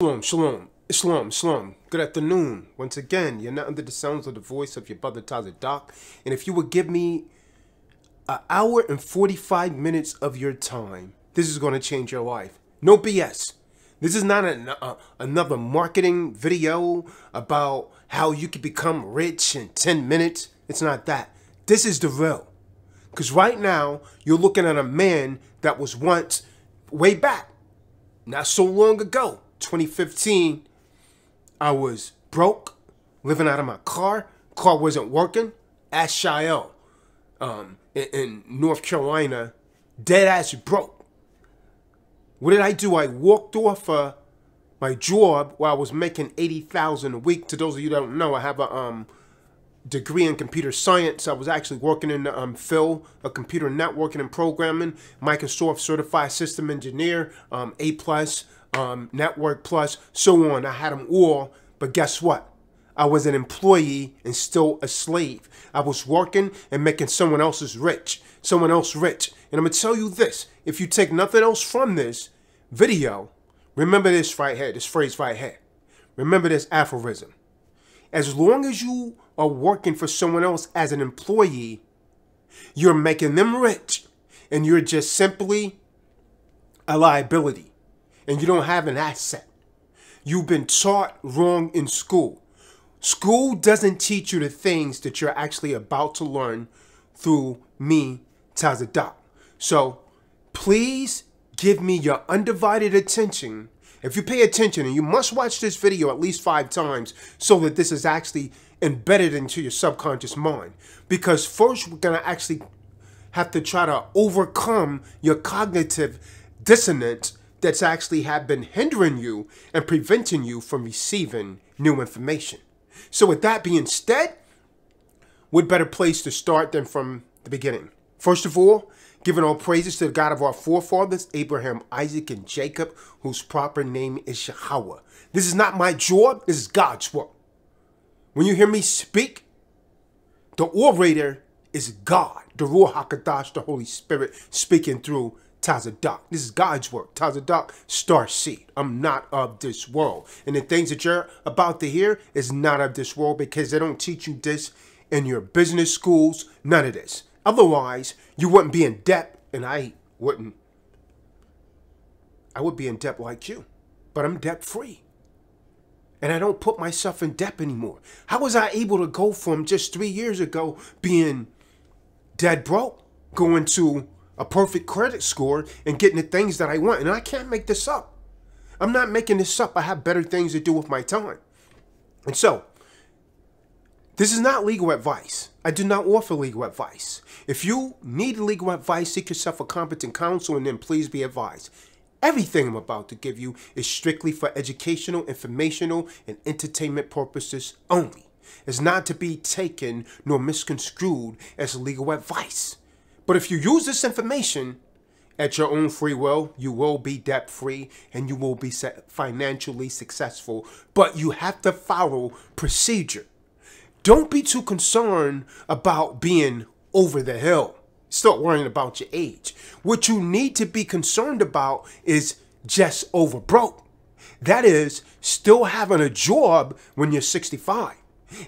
Shalom, shalom, shalom, shalom. Good afternoon. Once again, you're not under the sounds of the voice of your brother Tazadaq. And if you would give me an hour and 45 minutes of your time, this is going to change your life. No BS. This is not an, uh, another marketing video about how you can become rich in 10 minutes. It's not that. This is the real. Because right now, you're looking at a man that was once way back, not so long ago 2015, I was broke, living out of my car. Car wasn't working. Asheville, um, in, in North Carolina, dead ass broke. What did I do? I walked off my job where I was making eighty thousand a week. To those of you that don't know, I have a um, degree in computer science. I was actually working in um, Phil, a computer networking and programming, Microsoft certified system engineer, um, A plus um, Network Plus, so on. I had them all, but guess what? I was an employee and still a slave. I was working and making someone else's rich, someone else rich. And I'm gonna tell you this: if you take nothing else from this video, remember this right here, this phrase right here. Remember this aphorism. As long as you are working for someone else as an employee, you're making them rich, and you're just simply a liability and you don't have an asset. You've been taught wrong in school. School doesn't teach you the things that you're actually about to learn through me, Tazadaq. So please give me your undivided attention. If you pay attention, and you must watch this video at least five times so that this is actually embedded into your subconscious mind. Because first, we're going to actually have to try to overcome your cognitive dissonance that's actually have been hindering you and preventing you from receiving new information. So with that being said, what better place to start than from the beginning? First of all, giving all praises to the God of our forefathers, Abraham, Isaac, and Jacob, whose proper name is Yahweh. This is not my job, this is God's work. When you hear me speak, the orator is God, the Ruach HaKadosh, the Holy Spirit, speaking through Tazadaq. This is God's work. Tazadaq, star seed. I'm not of this world. And the things that you're about to hear is not of this world because they don't teach you this in your business schools. None of this. Otherwise, you wouldn't be in debt, and I wouldn't. I would be in debt like you, but I'm debt free. And I don't put myself in debt anymore. How was I able to go from just three years ago being dead broke, going to a perfect credit score and getting the things that I want. And I can't make this up. I'm not making this up. I have better things to do with my time. And so, this is not legal advice. I do not offer legal advice. If you need legal advice, seek yourself a competent counsel and then please be advised. Everything I'm about to give you is strictly for educational, informational, and entertainment purposes only. It's not to be taken nor misconstrued as legal advice. But if you use this information at your own free will, you will be debt free and you will be financially successful. But you have to follow procedure. Don't be too concerned about being over the hill. Start worrying about your age. What you need to be concerned about is just over broke. That is, still having a job when you're 65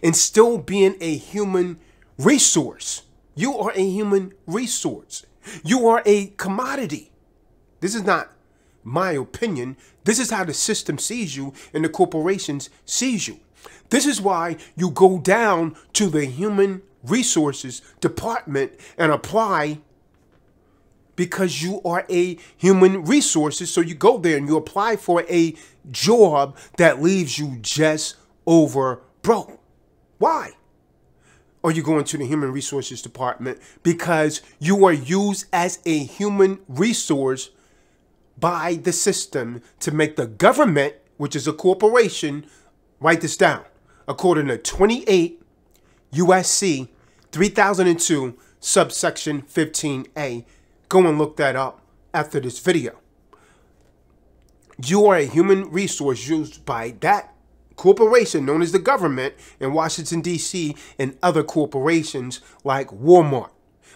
and still being a human resource. You are a human resource. You are a commodity. This is not my opinion. This is how the system sees you and the corporations sees you. This is why you go down to the human resources department and apply because you are a human resources. So you go there and you apply for a job that leaves you just over broke. Why? Or you go into the human resources department because you are used as a human resource by the system to make the government, which is a corporation, write this down. According to 28 USC 3002 subsection 15A, go and look that up after this video. You are a human resource used by that corporation known as the government in Washington, D.C., and other corporations like Walmart,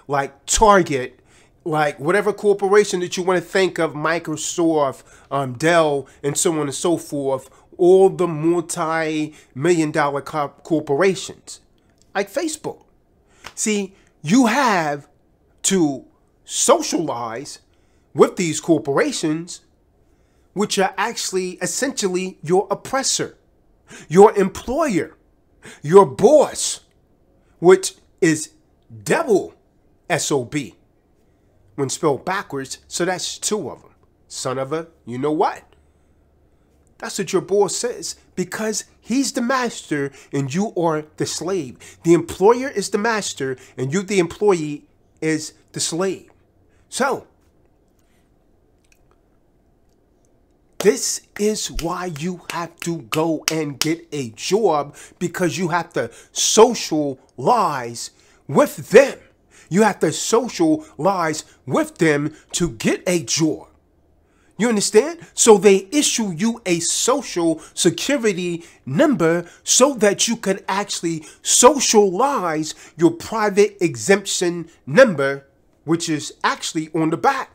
like Target, like whatever corporation that you want to think of, Microsoft, um, Dell, and so on and so forth, all the multi-million dollar corporations, like Facebook. See, you have to socialize with these corporations, which are actually essentially your oppressor, your employer, your boss, which is devil SOB when spelled backwards. So that's two of them. Son of a, you know what? That's what your boss says because he's the master and you are the slave. The employer is the master and you, the employee, is the slave. So, this is why you have to go and get a job because you have to socialize with them. You have to socialize with them to get a job. You understand? So they issue you a social security number so that you can actually socialize your private exemption number, which is actually on the back.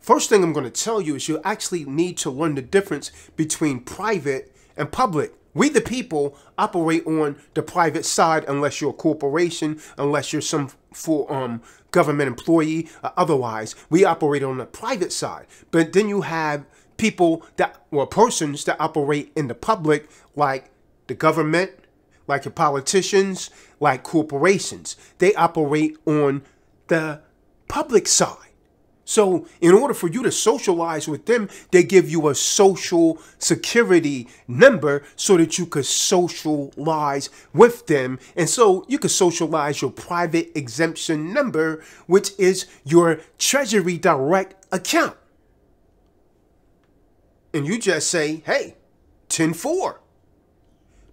First thing I'm going to tell you is you actually need to learn the difference between private and public. We, the people, operate on the private side unless you're a corporation, unless you're some full um, government employee. Uh, otherwise, we operate on the private side. But then you have people that, or persons that operate in the public, like the government, like your politicians, like corporations. They operate on the public side. So, in order for you to socialize with them, they give you a social security number so that you could socialize with them. And so you could socialize your private exemption number, which is your Treasury Direct account. And you just say, hey, 10 4.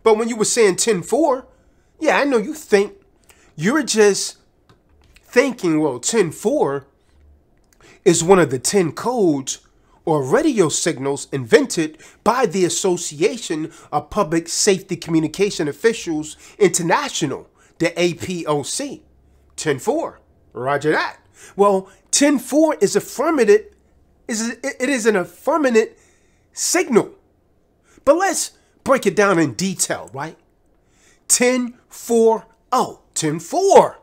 But when you were saying 10 4, yeah, I know you think you're just thinking, well, 10 4 is one of the 10 codes or radio signals invented by the Association of Public Safety Communication Officials International, the APCO. 10-4, roger that. Well, 10-4 is affirmative, is it is an affirmative signal. But let's break it down in detail, right? 10-4, oh, 10-4.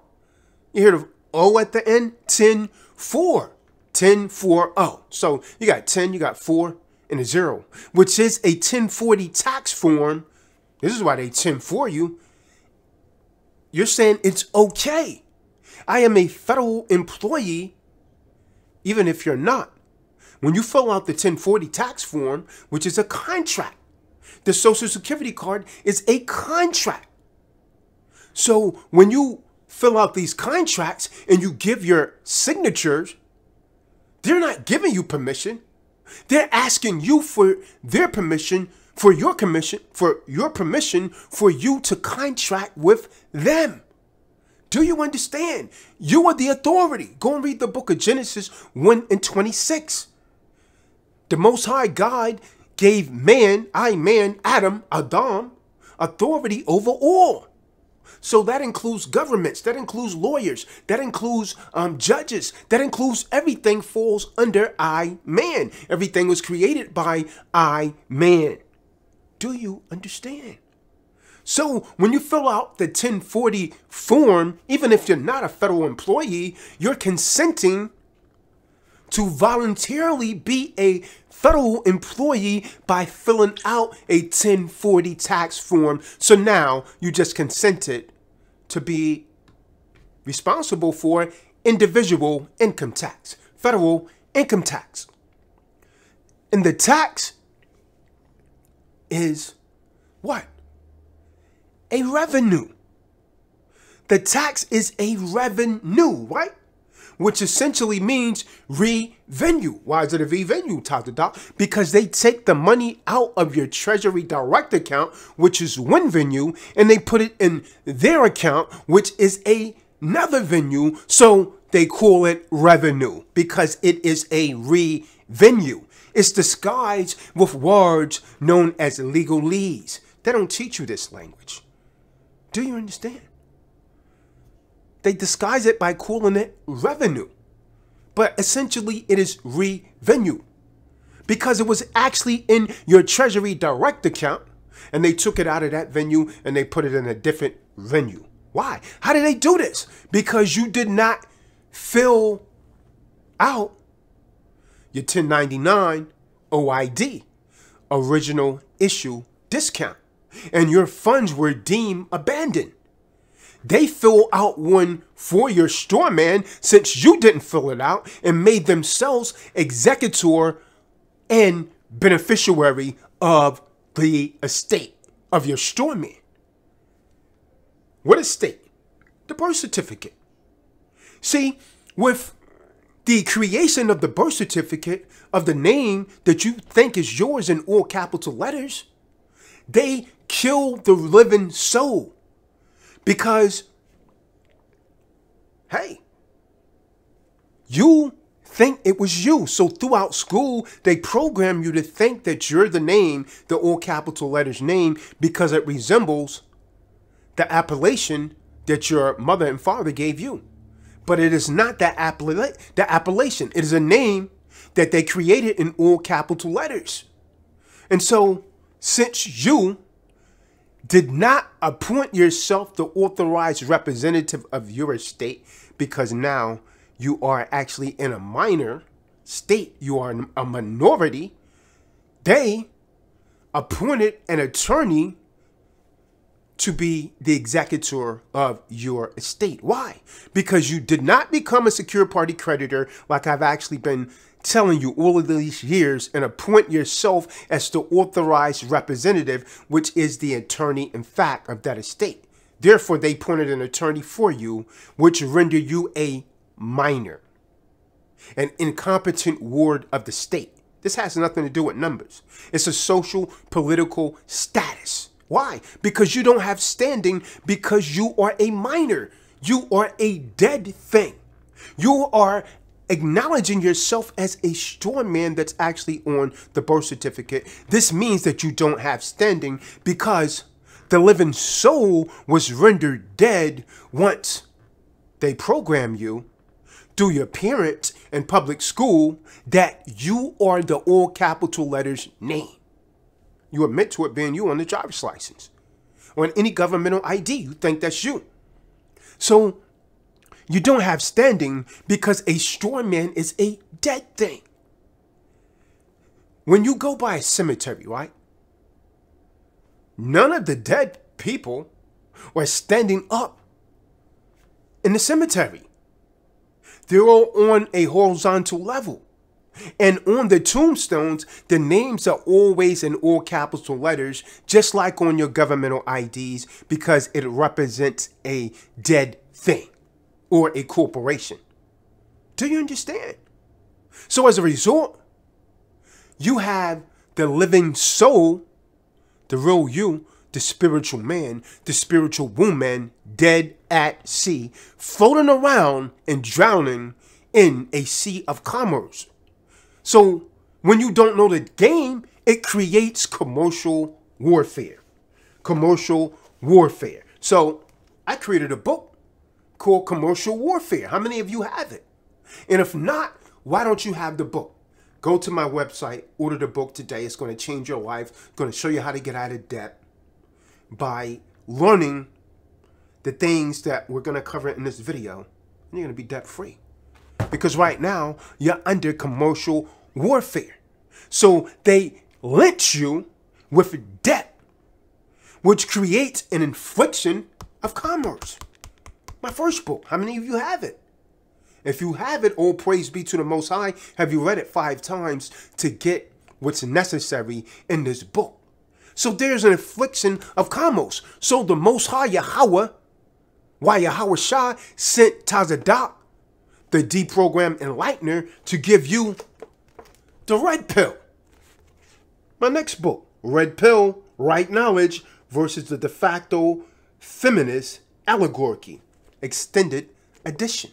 You hear the O at the end? 10-4. 10, 4, oh. So you got 10, you got 4, and a 0, which is a 1040 tax form. This is why they 10 for you. You're saying it's okay. I am a federal employee, even if you're not. When you fill out the 1040 tax form, which is a contract, the Social Security card is a contract. So when you fill out these contracts and you give your signatures, they're not giving you permission. They're asking you for their permission, for your commission, for your permission for you to contract with them. Do you understand? You are the authority. Go and read the book of Genesis 1 and 26. The Most High God gave man, I man, Adam, Adam, authority over all. So that includes governments, that includes lawyers, that includes um, judges, that includes everything falls under I man. Everything was created by I man. Do you understand? So when you fill out the 1040 form, even if you're not a federal employee, you're consenting to voluntarily be a federal employee by filling out a 1040 tax form. So now you just consented to be responsible for individual income tax, federal income tax. And the tax is what? A revenue. The tax is a revenue, right? Which essentially means revenue. Why is it a revenue, Dr. Doc? Because they take the money out of your Treasury Direct account, which is one venue, and they put it in their account, which is another venue. So they call it revenue because it is a revenue. It's disguised with words known as legalese. They don't teach you this language. Do you understand? They disguise it by calling it revenue. But essentially, it is revenue because it was actually in your Treasury Direct account and they took it out of that venue and they put it in a different venue. Why? How did they do this? Because you did not fill out your 1099 OID, original issue discount, and your funds were deemed abandoned. They fill out one for your straw man since you didn't fill it out and made themselves executor and beneficiary of the estate of your straw man. What estate? The birth certificate. See, with the creation of the birth certificate of the name that you think is yours in all capital letters, they kill the living soul because, hey, you think it was you. So throughout school, they program you to think that you're the name, the all capital letters name, because it resembles the appellation that your mother and father gave you. But it is not that the appellation. It is a name that they created in all capital letters. And so, since you did not appoint yourself the authorized representative of your estate because now you are actually in a minor state, you are a minority, they appointed an attorney to be the executor of your estate. Why? Because you did not become a secure party creditor like I've actually been telling you all of these years and appoint yourself as the authorized representative, which is the attorney in fact of that estate. Therefore, they appointed an attorney for you, which render you a minor, an incompetent ward of the state. This has nothing to do with numbers. It's a social political status. Why? Because you don't have standing because you are a minor. You are a dead thing. You are acknowledging yourself as a straw man that's actually on the birth certificate. This means that you don't have standing because the living soul was rendered dead once they program you through your parents in public school that you are the all capital letters name. You admit to it being you on the driver's license. On any governmental ID, you think that's you. So you don't have standing because a straw man is a dead thing. When you go by a cemetery, right? None of the dead people were standing up in the cemetery. They're all on a horizontal level. And on the tombstones, the names are always in all capital letters, just like on your governmental IDs, because it represents a dead thing or a corporation. Do you understand? So as a result, you have the living soul, the real you, the spiritual man, the spiritual woman, dead at sea, floating around and drowning in a sea of commerce. So when you don't know the game, it creates commercial warfare. Commercial warfare. So I created a book called Commercial Warfare. How many of you have it? And if not, why don't you have the book? Go to my website, order the book today. It's going to change your life. It's going to show you how to get out of debt by learning the things that we're going to cover in this video. And you're going to be debt free. Because right now, you're under commercial warfare. So they lynch you with debt, which creates an infliction of commerce. My first book. How many of you have it? If you have it, all praise be to the Most High. Have you read it five times to get what's necessary in this book? So there's an affliction of commerce. So the Most High Yahweh, why Yahweh Shah sent Tazadaq, the deprogrammed enlightener, to give you the red pill. My next book, Red Pill, Right Knowledge versus the de facto feminist allegory extended edition.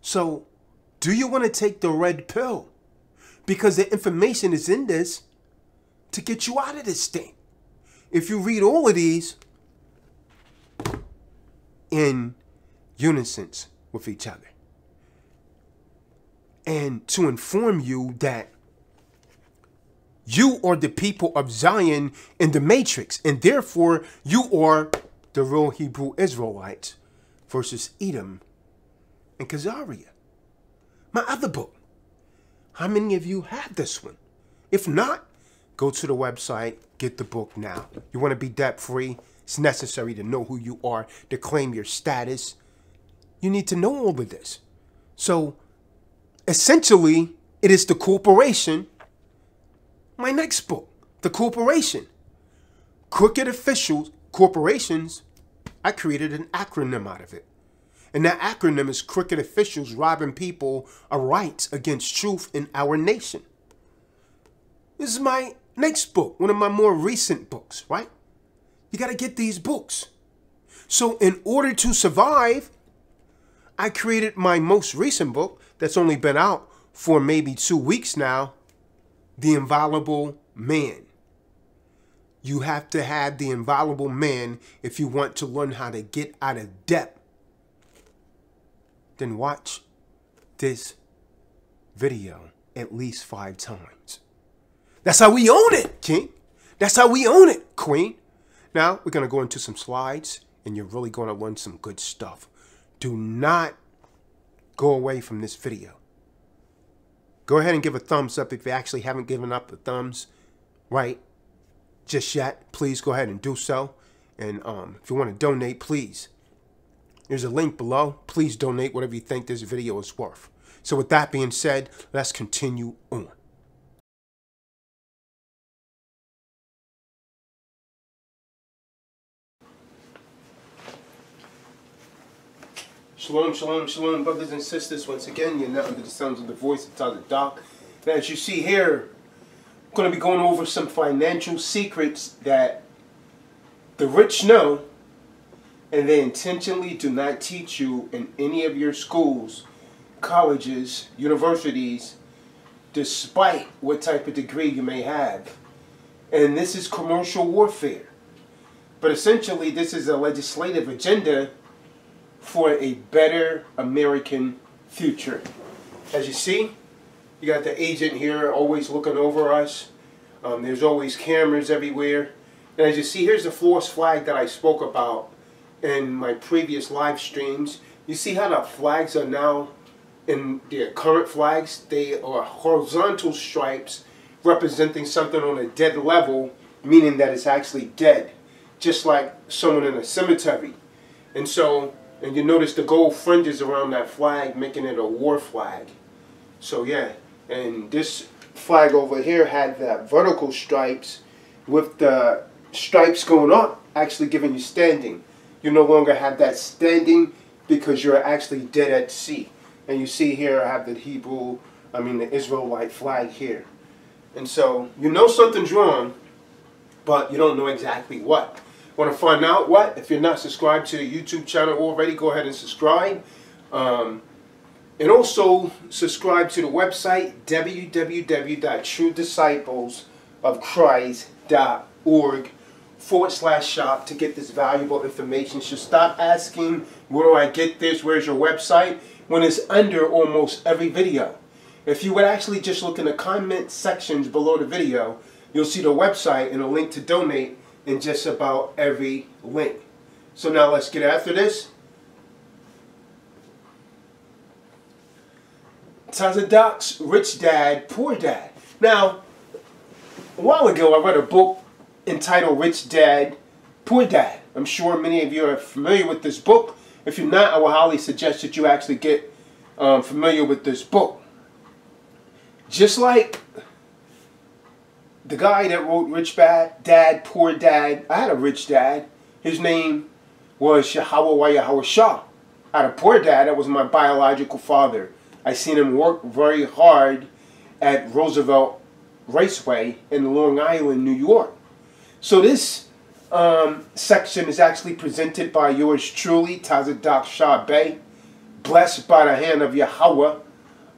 So, do you want to take the red pill? Because the information is in this to get you out of this thing. If you read all of these in unison with each other. And to inform you that you are the people of Zion in the matrix, and therefore you are the real Hebrew Israelites versus Edom and Khazaria. My other book. How many of you have this one? If not, go to the website, get the book now. You want to be debt free? It's necessary to know who you are, to claim your status. You need to know all of this. So, essentially, it is the corporation. My next book, The Corporation. Crooked officials, corporations, I created an acronym out of it. And that acronym is Crooked Officials Robbing People of Rights Against Truth in Our Nation. This is my next book, one of my more recent books, right? You got to get these books. So, in order to survive, I created my most recent book that's only been out for maybe two weeks now The Inviolable Man. You have to have the inviolable man if you want to learn how to get out of debt then watch this video at least five times. That's how we own it, King. That's how we own it, Queen. Now we're going to go into some slides and you're really going to learn some good stuff. Do not go away from this video. Go ahead and give a thumbs up if you actually haven't given up the thumbs, right? Just yet, please go ahead and do so. And um, if you want to donate, please there's a link below. Please donate whatever you think this video is worth. So with that being said, let's continue on. Shalom, shalom, shalom, brothers and sisters. Once again, you're now under the sounds of the voice of Tyler Doc. And as you see here, going to be going over some financial secrets that the rich know and they intentionally do not teach you in any of your schools, colleges, universities, despite what type of degree you may have. And this is commercial warfare. But essentially, this is a legislative agenda for a better American future. As you see, you got the agent here always looking over us. Um, there's always cameras everywhere. And as you see, here's the force flag that I spoke about in my previous live streams. You see how the flags are now in their current flags? They are horizontal stripes representing something on a dead level, meaning that it's actually dead, just like someone in a cemetery. And so, and you notice the gold fringes around that flag, making it a war flag. So yeah, and this flag over here had that vertical stripes with the stripes going up, actually giving you standing you no longer have that standing because you're actually dead at sea. And you see here I have the Hebrew, I mean the Israelite flag here. And so you know something's wrong, but you don't know exactly what. Want to find out what? If you're not subscribed to the YouTube channel already, go ahead and subscribe. Um, and also subscribe to the website www.truedisciplesofchrist.org forward slash shop to get this valuable information. So stop asking, where do I get this? Where's your website? When it's under almost every video. If you would actually just look in the comment sections below the video, you'll see the website and a link to donate in just about every link. So now let's get after this. Tazadaq's Rich Dad, Poor Dad. Now, a while ago I read a book entitled Rich Dad, Poor Dad. I'm sure many of you are familiar with this book. If you're not, I will highly suggest that you actually get um, familiar with this book. Just like the guy that wrote Rich Bad, Dad, Poor Dad, I had a rich dad. His name was Shahawa Yahweh Shah. I had a poor dad, that was my biological father. I seen him work very hard at Roosevelt Raceway in Long Island, New York. So this um, section is actually presented by yours truly, Tazadaq Shah Bey, blessed by the hand of Yahweh,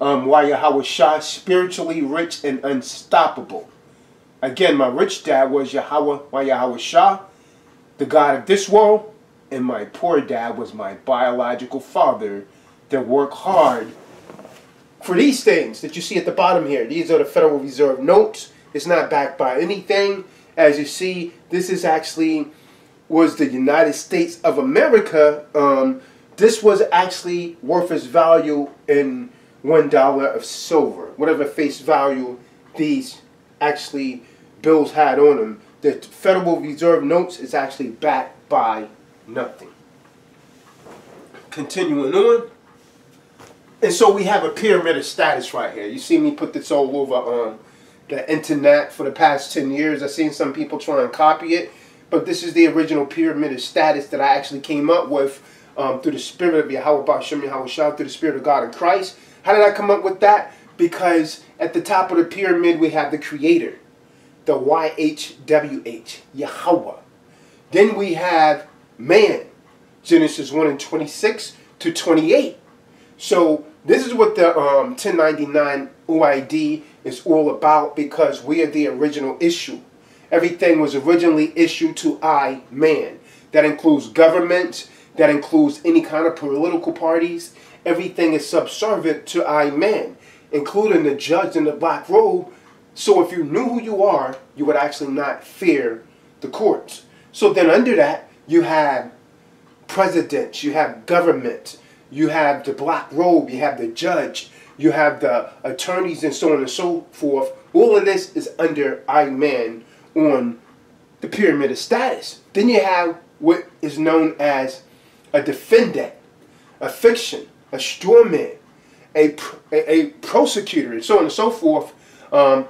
um, why Yahweh Shah, spiritually rich and unstoppable. Again, my rich dad was Yahweh, why Yahweh Shah, the God of this world, and my poor dad was my biological father that worked hard for these things that you see at the bottom here. These are the Federal Reserve notes. It's not backed by anything. As you see, this is actually was the United States of America. Um, this was actually worth its value in one dollar of silver, whatever face value these actually bills had on them. The Federal Reserve notes is actually backed by nothing. Continuing on. And so we have a pyramid of status right here. You see me put this all over um, the internet for the past 10 years. I've seen some people try and copy it. But this is the original pyramid of status that I actually came up with um, through the spirit of Yahweh Bashem Yahweh Shah, through the spirit of God in Christ. How did I come up with that? Because at the top of the pyramid we have the creator, the YHWH, Yahweh. Then we have man, Genesis 1 and 26 to 28. So this is what the um, 1099 OID is all about because we are the original issue. Everything was originally issued to I, man. That includes government, that includes any kind of political parties. Everything is subservient to I, man, including the judge in the black robe. So if you knew who you are, you would actually not fear the courts. So then under that, you have presidents, you have government, you have the black robe, you have the judge, you have the attorneys and so on and so forth. All of this is under I man on the pyramid of status. Then you have what is known as a defendant, a fiction, a straw man, a, a, a prosecutor, and so on and so forth, um,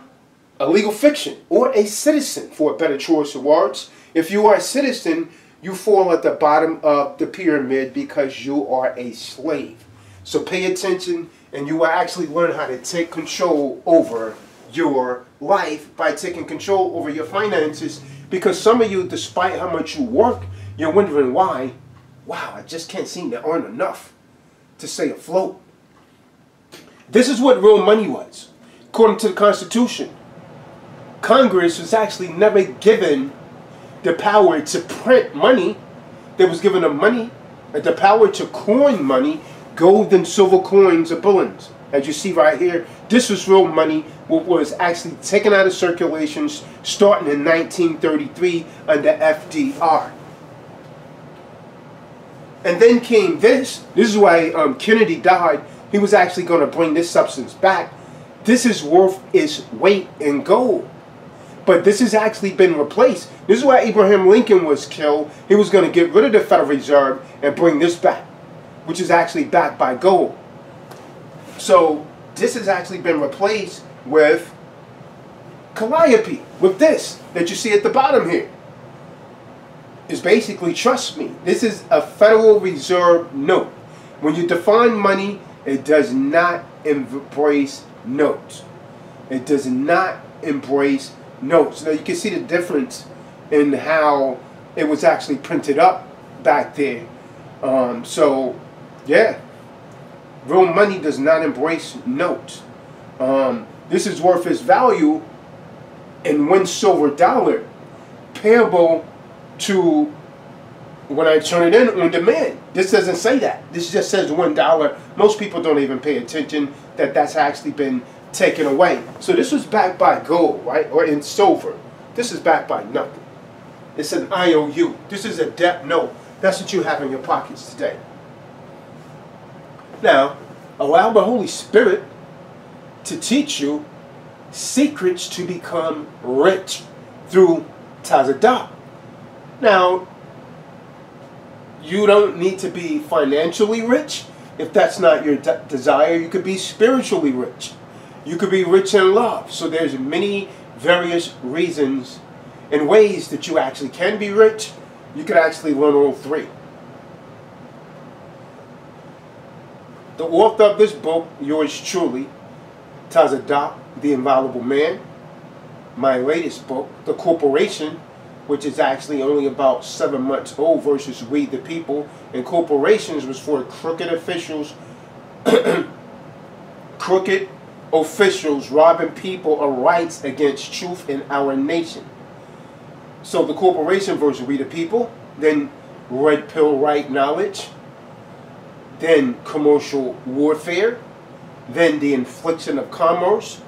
a legal fiction, or a citizen, for a better choice of words. If you are a citizen, you fall at the bottom of the pyramid because you are a slave. So pay attention and you will actually learn how to take control over your life by taking control over your finances because some of you, despite how much you work, you're wondering why, wow, I just can't seem to earn enough to stay afloat. This is what real money was. According to the Constitution, Congress was actually never given the power to print money. They was given the money, and the power to coin money, gold and silver coins and bullets. As you see right here, this was real money what was actually taken out of circulations starting in 1933 under FDR. And then came this. This is why um, Kennedy died. He was actually going to bring this substance back. This is worth its weight in gold. But this has actually been replaced. This is why Abraham Lincoln was killed. He was going to get rid of the Federal Reserve and bring this back, which is actually backed by gold. So this has actually been replaced with Calliope, with this that you see at the bottom here. Is basically, trust me, this is a Federal Reserve note. When you define money, it does not embrace notes. It does not embrace notes. Now you can see the difference in how it was actually printed up back there. Um, so, yeah, real money does not embrace notes. Um, this is worth its value in one silver dollar payable to when I turn it in on demand. This doesn't say that. This just says one dollar. Most people don't even pay attention that that's actually been taken away. So this was backed by gold, right? Or in silver. This is backed by nothing. It's an IOU. This is a debt note. That's what you have in your pockets today. Now, allow the Holy Spirit to teach you secrets to become rich through Tazadaq. Now, you don't need to be financially rich. If that's not your de desire, you could be spiritually rich. You could be rich in love. So there's many various reasons and ways that you actually can be rich. You could actually learn all three. The author of this book, yours truly, Tazadaq, The Inviolable Man. My latest book, The Corporation, which is actually only about seven months old versus We the People. And corporations was for crooked officials, crooked officials robbing people of rights against truth in our nation. So the corporation version, We the People. Then red pill right knowledge, then commercial warfare, then the infliction of commerce,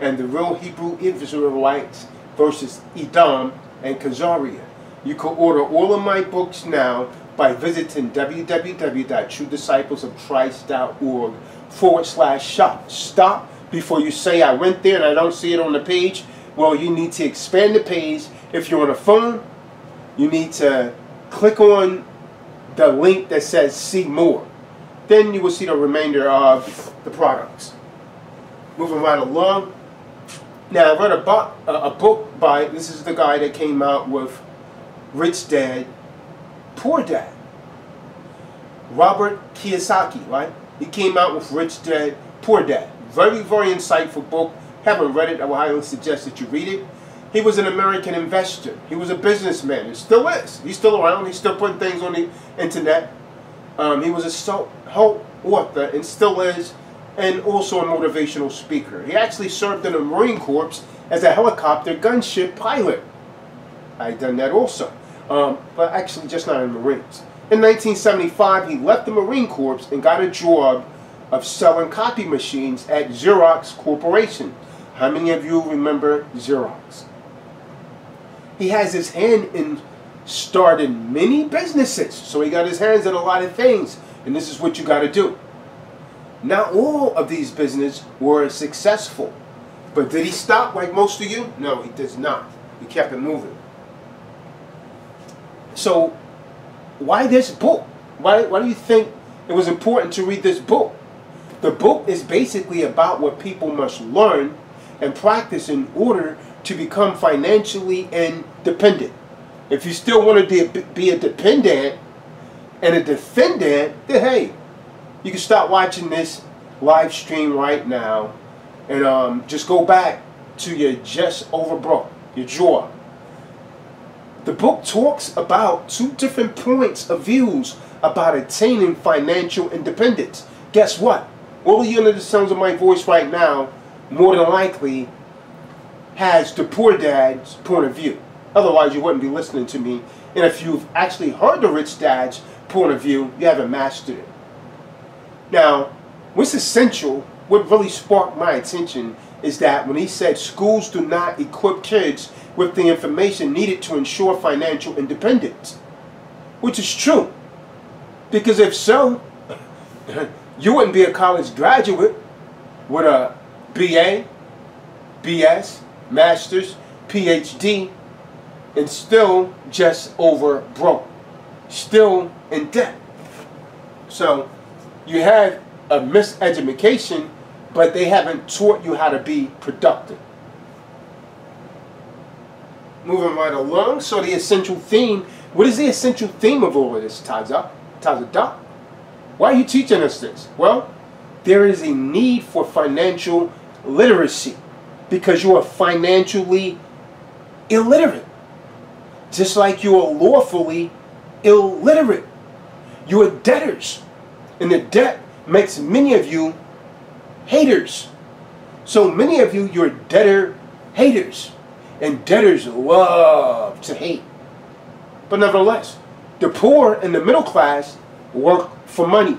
and the real Hebrew Israelites versus Edom and Khazaria. You can order all of my books now by visiting www.truedisciplesofchrist.org forward slash shop. Stop before you say I went there and I don't see it on the page. Well, you need to expand the page. If you're on a phone, you need to click on the link that says see more. Then you will see the remainder of the products. Moving right along. Now, I read a, bo- a book by, this is the guy that came out with Rich Dad, Poor Dad. Robert Kiyosaki, right? He came out with Rich Dad, Poor Dad. Very, very insightful book. Haven't read it, I would highly suggest that you read it. He was an American investor. He was a businessman. He still is. He's still around. He's still putting things on the internet. Um, he was a so author and still is, and also a motivational speaker. He actually served in the Marine Corps as a helicopter gunship pilot. I've done that also, um, but actually just not in the Marines. In 1975, he left the Marine Corps and got a job of selling copy machines at Xerox Corporation. How many of you remember Xerox? He has his hand in starting many businesses. So he got his hands in a lot of things. And this is what you got to do. Not all of these businesses were successful. But did he stop like most of you? No, he does not. He kept it moving. So why this book? Why, why do you think it was important to read this book? The book is basically about what people must learn and practice in order to become financially independent. If you still want to be a dependent and a defendant, then hey, you can start watching this live stream right now and um, just go back to your just over broke, your jaw. The book talks about two different points of views about attaining financial independence. Guess what? All you under the sounds of my voice right now, more than likely, has the poor dad's point of view. Otherwise, you wouldn't be listening to me. And if you've actually heard the rich dad's point of view, you haven't mastered it. Now, what's essential, what really sparked my attention, is that when he said schools do not equip kids with the information needed to ensure financial independence, which is true. Because if so, you wouldn't be a college graduate with a BA, BS, Master's, PhD, and still just over broke, still in debt. So you have a miseducation, but they haven't taught you how to be productive. Moving right along, so the essential theme, what is the essential theme of all of this, Taza? Tazadaq? Why are you teaching us this? Well, there is a need for financial literacy because you are financially illiterate just like you are lawfully illiterate. You are debtors. And the debt makes many of you haters. So many of you, you're debtor haters. And debtors love to hate. But nevertheless, the poor and the middle class work for money.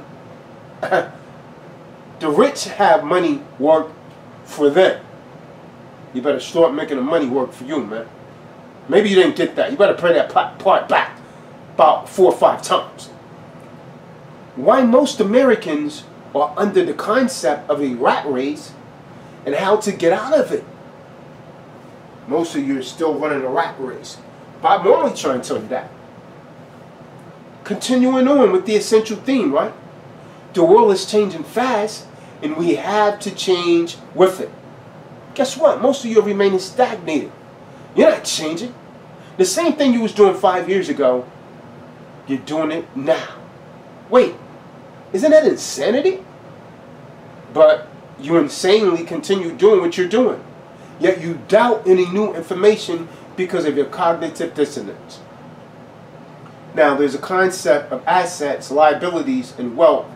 the rich have money work for them. You better start making the money work for you, man. Maybe you didn't get that. You better play that part back about four or five times. Why most Americans are under the concept of a rat race and how to get out of it. Most of you are still running a rat race. I'm only trying to tell you that. Continuing on with the essential theme, right? The world is changing fast and we have to change with it. Guess what? Most of you are remaining stagnated. You're not changing. The same thing you was doing five years ago, you're doing it now. Wait, isn't that insanity? But you insanely continue doing what you're doing. Yet you doubt any new information because of your cognitive dissonance. Now, there's a concept of assets, liabilities, and wealth.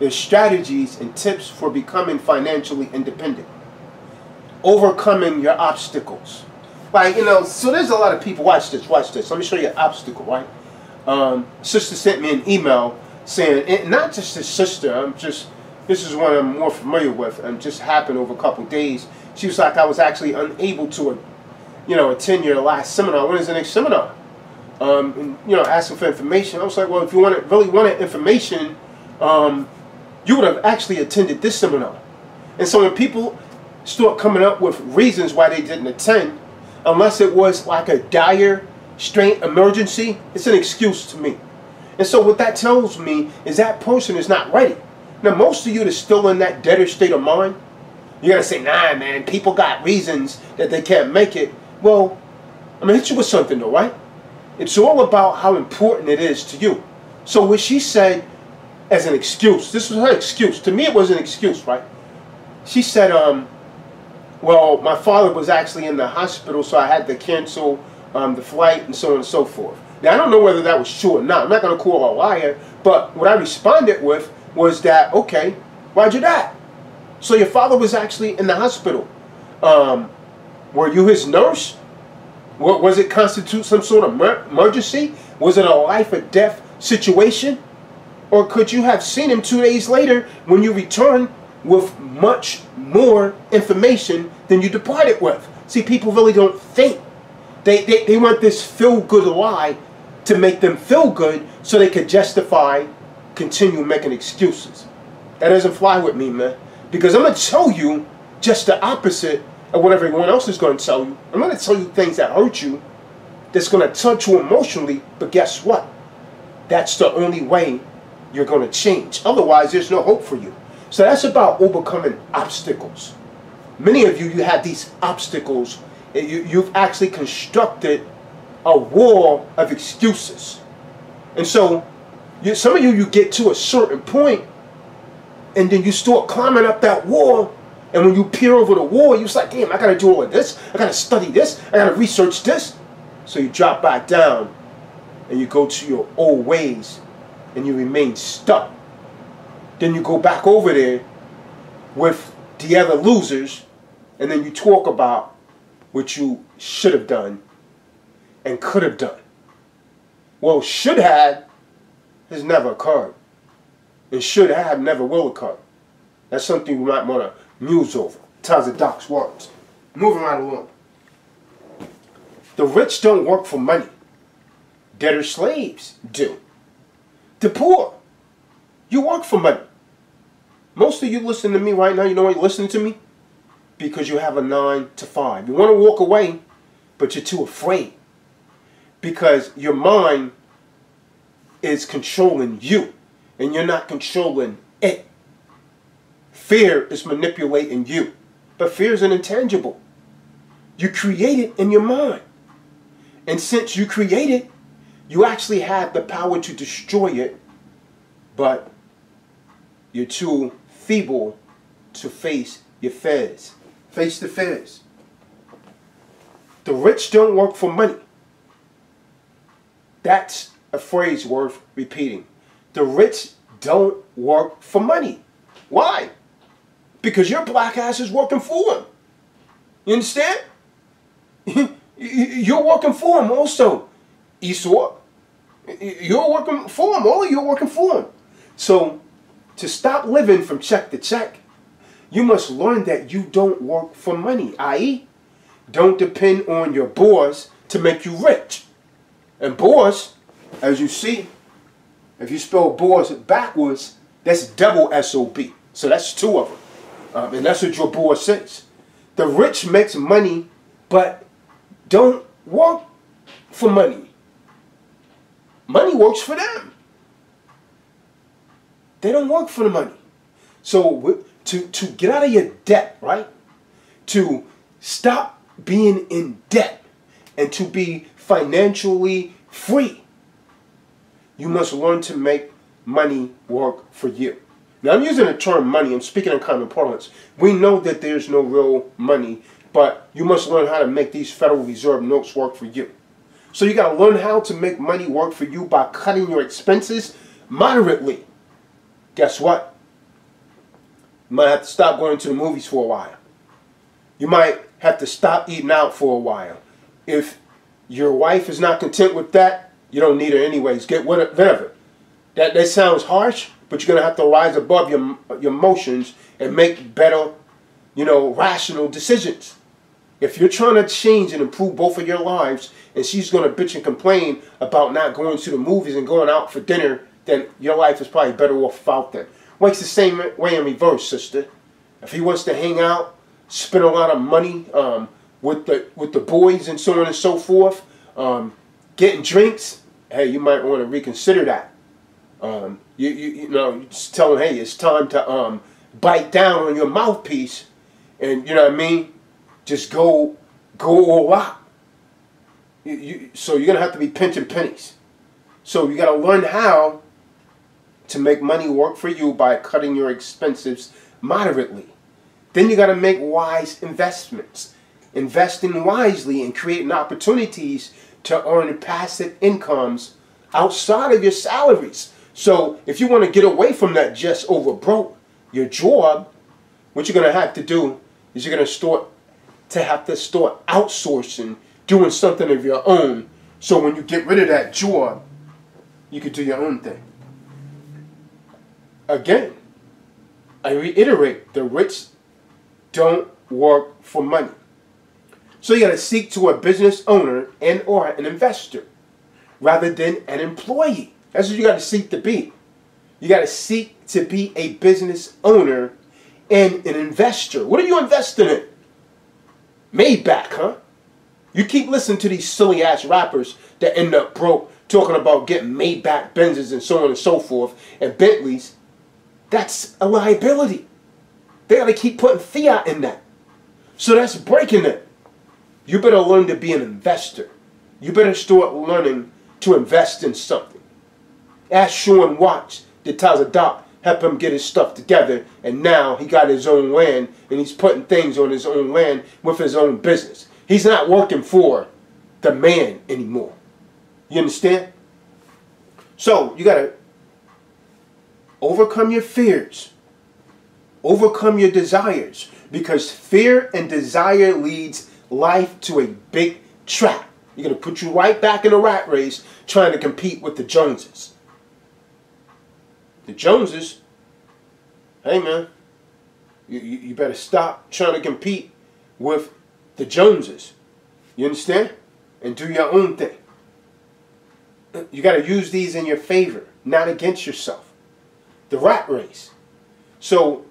There's strategies and tips for becoming financially independent. Overcoming your obstacles. Like, you know, so there's a lot of people, watch this, watch this. Let me show you an obstacle, right? Um, sister sent me an email saying, not just his sister, I'm just, this is one I'm more familiar with, and just happened over a couple days. She was like, I was actually unable to, uh, you know, attend your last seminar. When is the next seminar? Um, and, you know, asking for information. I was like, well, if you wanted, really wanted information, um, you would have actually attended this seminar. And so when people start coming up with reasons why they didn't attend, unless it was like a dire, straight emergency, it's an excuse to me. And so what that tells me is that person is not ready. Now, most of you that's still in that debtor state of mind, you're to say, nah, man, people got reasons that they can't make it. Well, I'm to hit you with something though, right? It's all about how important it is to you. So what she said as an excuse, this was her excuse. To me, it was an excuse, right? She said, um, well, my father was actually in the hospital, so I had to cancel um, the flight and so on and so forth. Now, I don't know whether that was true or not. I'm not going to call her a liar, but what I responded with was that, okay, why'd you die? So your father was actually in the hospital. Um, were you his nurse? Was it constitute some sort of emergency? Was it a life or death situation? Or could you have seen him two days later when you returned with much more information than you departed with? See, people really don't think. They, they, they want this feel-good lie to make them feel good so they could justify, continue making excuses. That doesn't fly with me, man. Because I'm going to tell you just the opposite of what everyone else is going to tell you. I'm going to tell you things that hurt you, that's going to touch you emotionally, but guess what? That's the only way you're going to change. Otherwise, there's no hope for you. So that's about overcoming obstacles. Many of you, you have these obstacles. You, you've actually constructed a wall of excuses. And so, you, some of you, you get to a certain point, and then you start climbing up that wall, and when you peer over the wall, you're like, damn, I gotta do all of this. I gotta study this. I gotta research this. So you drop back down, and you go to your old ways, and you remain stuck. Then you go back over there with the other losers, and then you talk about what you should have done and could have done. Well, should have has never occurred. And should have never will occur. That's something we might want to muse over. Tazadaq's words. Moving right along. The rich don't work for money. Debtor slaves do. The poor, you work for money. Most of you listening to me right now, you know why you're listening to me? Because you have a 9 to 5. You want to walk away, but you're too afraid because your mind is controlling you and you're not controlling it. Fear is manipulating you, but fear is an intangible. You create it in your mind. And since you create it, you actually have the power to destroy it, but you're too feeble to face your fears. Face the fears. The rich don't work for money. That's a phrase worth repeating. The rich don't work for money. Why? Because your black ass is working for him. You understand? You're working for him also. Esau, you're working for him. All of you are working for him. So, to stop living from check to check, you must learn that you don't work for money, i.e., don't depend on your boss to make you rich. And Boaz, as you see, if you spell Boaz backwards, that's double S-O-B. So that's two of them. Um, and that's what your Boaz says. The rich makes money, but don't work for money. Money works for them. They don't work for the money. So to, to get out of your debt, right? To stop being in debt and to be financially free. You must learn to make money work for you. Now, I'm using the term money. I'm speaking in common parlance. We know that there's no real money, but you must learn how to make these Federal Reserve notes work for you. So you got to learn how to make money work for you by cutting your expenses moderately. Guess what? You might have to stop going to the movies for a while. You might have to stop eating out for a while. If your wife is not content with that, You don't need her anyways. Get whatever. That that sounds harsh, but you're gonna have to rise above your your emotions and make better, you know, rational decisions. If you're trying to change and improve both of your lives, and she's gonna bitch and complain about not going to the movies and going out for dinner, then your life is probably better off without that. Works the same way in reverse, sister. If he wants to hang out, spend a lot of money um, with the with the boys and so on and so forth, um, getting drinks, hey, you might want to reconsider that. Um, you, you, you know, just tell him, hey, it's time to um, bite down on your mouthpiece, and you know what I mean. Just go, go all out. You, you, so you're gonna have to be pinching pennies. So you gotta learn how to make money work for you by cutting your expenses moderately. Then you gotta make wise investments. Investing wisely and creating opportunities to earn passive incomes outside of your salaries. So if you want to get away from that just over broke, your job, what you're going to have to do is you're going to start to have to start outsourcing, doing something of your own. So when you get rid of that job, you can do your own thing. Again, I reiterate, the rich don't work for money. So you got to seek to a business owner and or an investor rather than an employee. That's what you got to seek to be. You got to seek to be a business owner and an investor. What are you investing in? Maybach, huh? You keep listening to these silly ass rappers that end up broke talking about getting Maybach Benzes and so on and so forth and Bentleys. That's a liability. They got to keep putting fiat in that. So that's breaking it. You better learn to be an investor. You better start learning to invest in something. Ask Sean Watts, the Tazadaq, help him get his stuff together, and now he got his own land, and he's putting things on his own land with his own business. He's not working for the man anymore. You understand? So you gotta overcome your fears, overcome your desires, because fear and desire leads life to a big trap. You're going to put you right back in a rat race trying to compete with the Joneses. The Joneses, hey man, you, you, better stop trying to compete with the Joneses. You understand? And do your own thing. You got to use these in your favor, not against yourself. The rat race. So,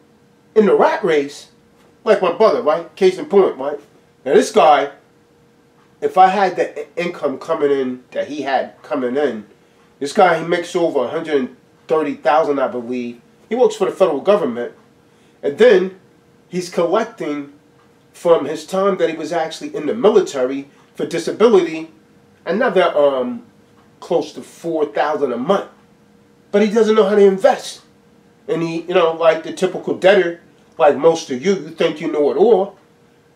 in the rat race, like my brother, right? Case in point, right? Now this guy, if I had the income coming in that he had coming in, this guy he makes over 130,000, I believe. He works for the federal government, and then he's collecting from his time that he was actually in the military for disability another um close to 4,000 a month. But he doesn't know how to invest. And he, you know, like the typical debtor, like most of you, you think you know it all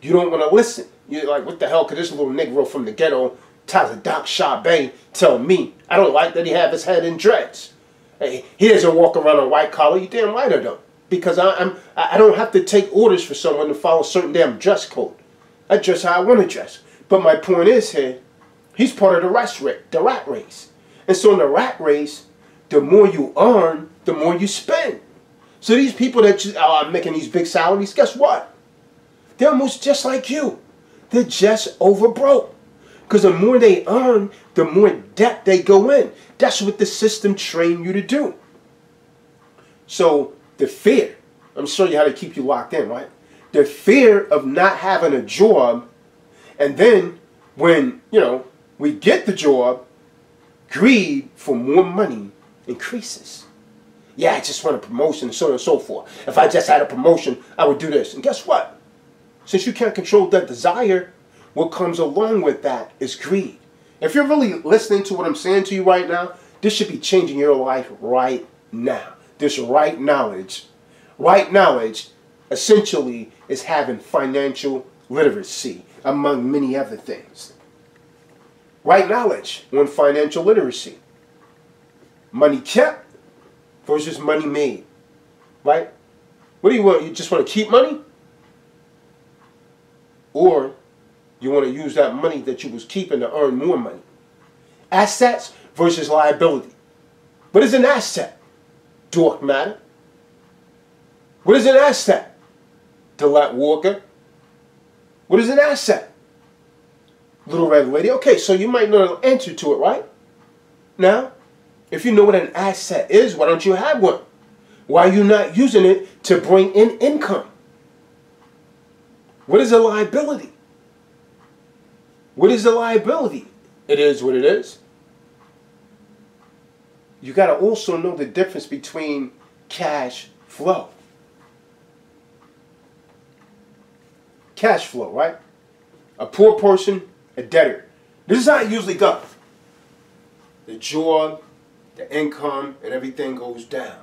you don't want to listen. You're like, what the hell could this little Negro from the ghetto, Tazadaq Shabe, tell me? I don't like that he have his head in dreads. Hey, he doesn't walk around a white collar. You damn right I don't. Because I, I'm, I don't have to take orders for someone to follow certain damn dress code. I dress how I want to dress. But my point is here, he's part of the rat race, the rat race. And so in the rat race, the more you earn, the more you spend. So these people that are oh, making these big salaries, guess what? They're almost just like you. They're just over broke. Because the more they earn, the more debt they go in. That's what the system trained you to do. So the fear, I'm showing you how to keep you locked in, right? The fear of not having a job, and then when, you know, we get the job, greed for more money increases. Yeah, I just want a promotion and so on and so forth. If I just had a promotion, I would do this. And guess what? Since you can't control that desire, what comes along with that is greed. If you're really listening to what I'm saying to you right now, this should be changing your life right now. This right knowledge, right knowledge essentially is having financial literacy among many other things. Right knowledge on financial literacy. Money kept versus money made. Right? What do you want? You just want to keep money? Or you want to use that money that you was keeping to earn more money. Assets versus liability. What is an asset? Dork matter. What is an asset? Delette Walker. What is an asset? Little Red Lady. Okay, so you might know the answer to it, right? Now, if you know what an asset is, why don't you have one? Why are you not using it to bring in income? What is a liability? What is the liability? It is what it is. You got to also know the difference between cash flow. Cash flow, right? A poor person, a debtor. This is how it usually goes. The job, the income, and everything goes down.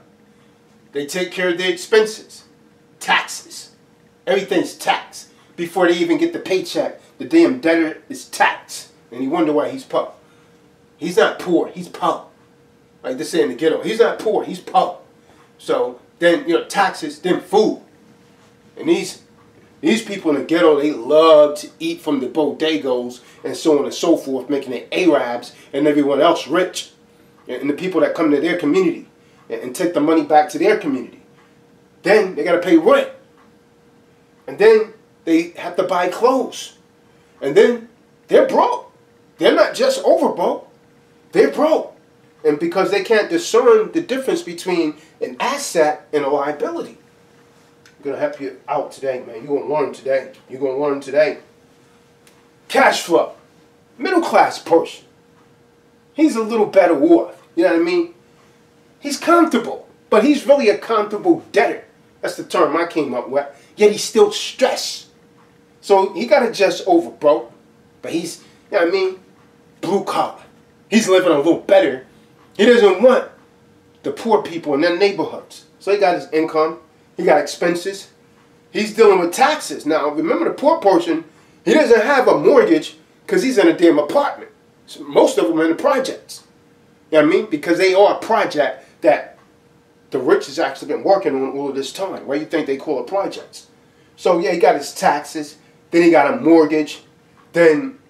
They take care of their expenses, taxes. Everything's taxed. Before they even get the paycheck, the damn debtor is taxed. And you wonder why he's poor. He's not poor, he's poor. Like they say in the ghetto. He's not poor, he's poor. So then, you know, taxes, then food. And these these people in the ghetto, they love to eat from the bodegas and so on and so forth, making the Arabs and everyone else rich. And the people that come to their community and take the money back to their community. Then they got to pay rent. And then they have to buy clothes. And then they're broke. They're not just over broke. They're broke. And because they can't discern the difference between an asset and a liability. I'm going to help you out today, man. You're going to learn today. You're going to learn today. Cash flow. Middle class person. He's a little better off. You know what I mean? He's comfortable. But he's really a comfortable debtor. That's the term I came up with. Yet he's still stressed. So he got to just over bro. But he's, you know what I mean? Blue collar. He's living a little better. He doesn't want the poor people in their neighborhoods. So he got his income. He got expenses. He's dealing with taxes. Now, remember the poor person, he doesn't have a mortgage because he's in a damn apartment. So most of them are in the projects. You know what I mean? Because they are a project that the rich has actually been working on all of this time. Why you think they call it projects? So yeah, he got his taxes. Then he got a mortgage. Then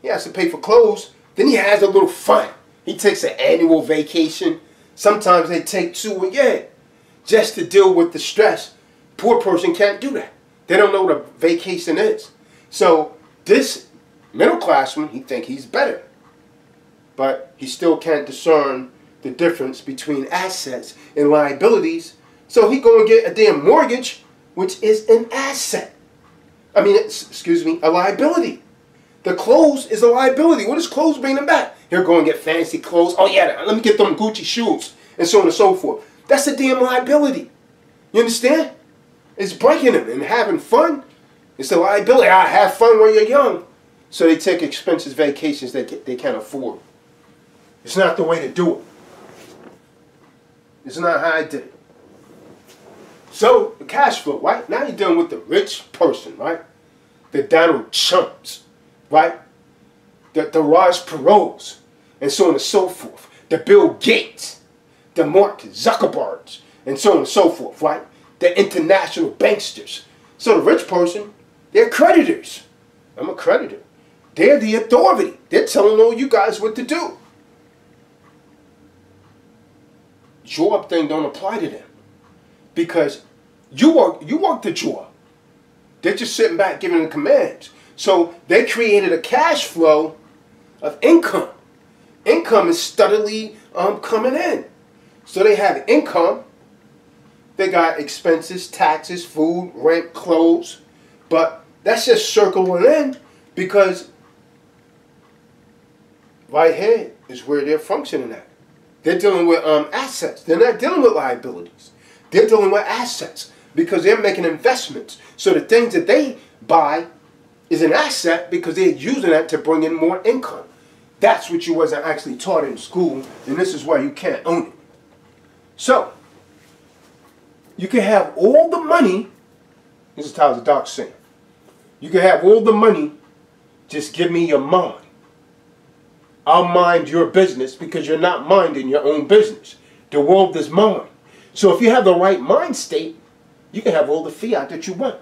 he has to pay for clothes. Then he has a little fun. He takes an annual vacation. Sometimes they take two a year just to deal with the stress. Poor person can't do that. They don't know what a vacation is. So this middle classman, he think he's better. But he still can't discern the difference between assets and liabilities. So he go and get a damn mortgage, which is an asset. I mean, excuse me, a liability. The clothes is a liability. What is clothes bring bringing back? Here, go and get fancy clothes. Oh yeah, let me get them Gucci shoes and so on and so forth. That's a damn liability. You understand? It's breaking them and having fun. It's a liability. I have fun when you're young. So they take expensive vacations that they can't afford. It's not the way to do it. It's not how I did it. So, the cash flow, right? Now you're dealing with the rich person, right? The Donald Trumps, right? The, the Ross Perot's, and so on and so forth. The Bill Gates, the Mark Zuckerbergs, and so on and so forth, right? The international banksters. So the rich person, they're creditors. I'm a creditor. They're the authority. They're telling all you guys what to do. Job thing don't apply to them. Because you work, you work the job. They're just sitting back giving the commands. So they created a cash flow of income. Income is steadily um, coming in. So they have income. They got expenses, taxes, food, rent, clothes. But that's just circling in because right here is where they're functioning at. They're dealing with um, assets. They're not dealing with liabilities. They're dealing with assets because they're making investments. So the things that they buy is an asset because they're using that to bring in more income. That's what you wasn't actually taught in school, and this is why you can't own it. So, you can have all the money, this is how the doc saying, you can have all the money, just give me your mind. I'll mind your business because you're not minding your own business. The world is mine. So if you have the right mind state, you can have all the fiat that you want.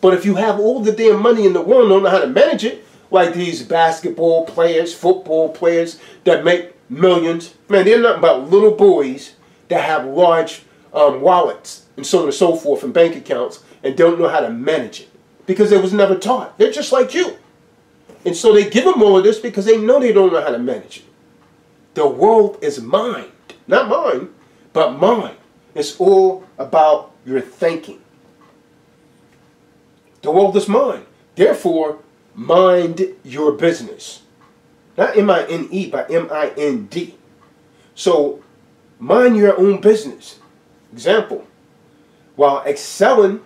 But if you have all the damn money in the world and don't know how to manage it, like these basketball players, football players that make millions. Man, they're nothing but little boys that have large um, wallets and so on and so forth and bank accounts and don't know how to manage it because it was never taught. They're just like you. And so they give them all of this because they know they don't know how to manage it. The world is mine. Not mine, but mine. It's all about your thinking. The world is mine. Therefore, mind your business. Not M-I-N-E, but M-I-N-D. So, mind your own business. Example, while excelling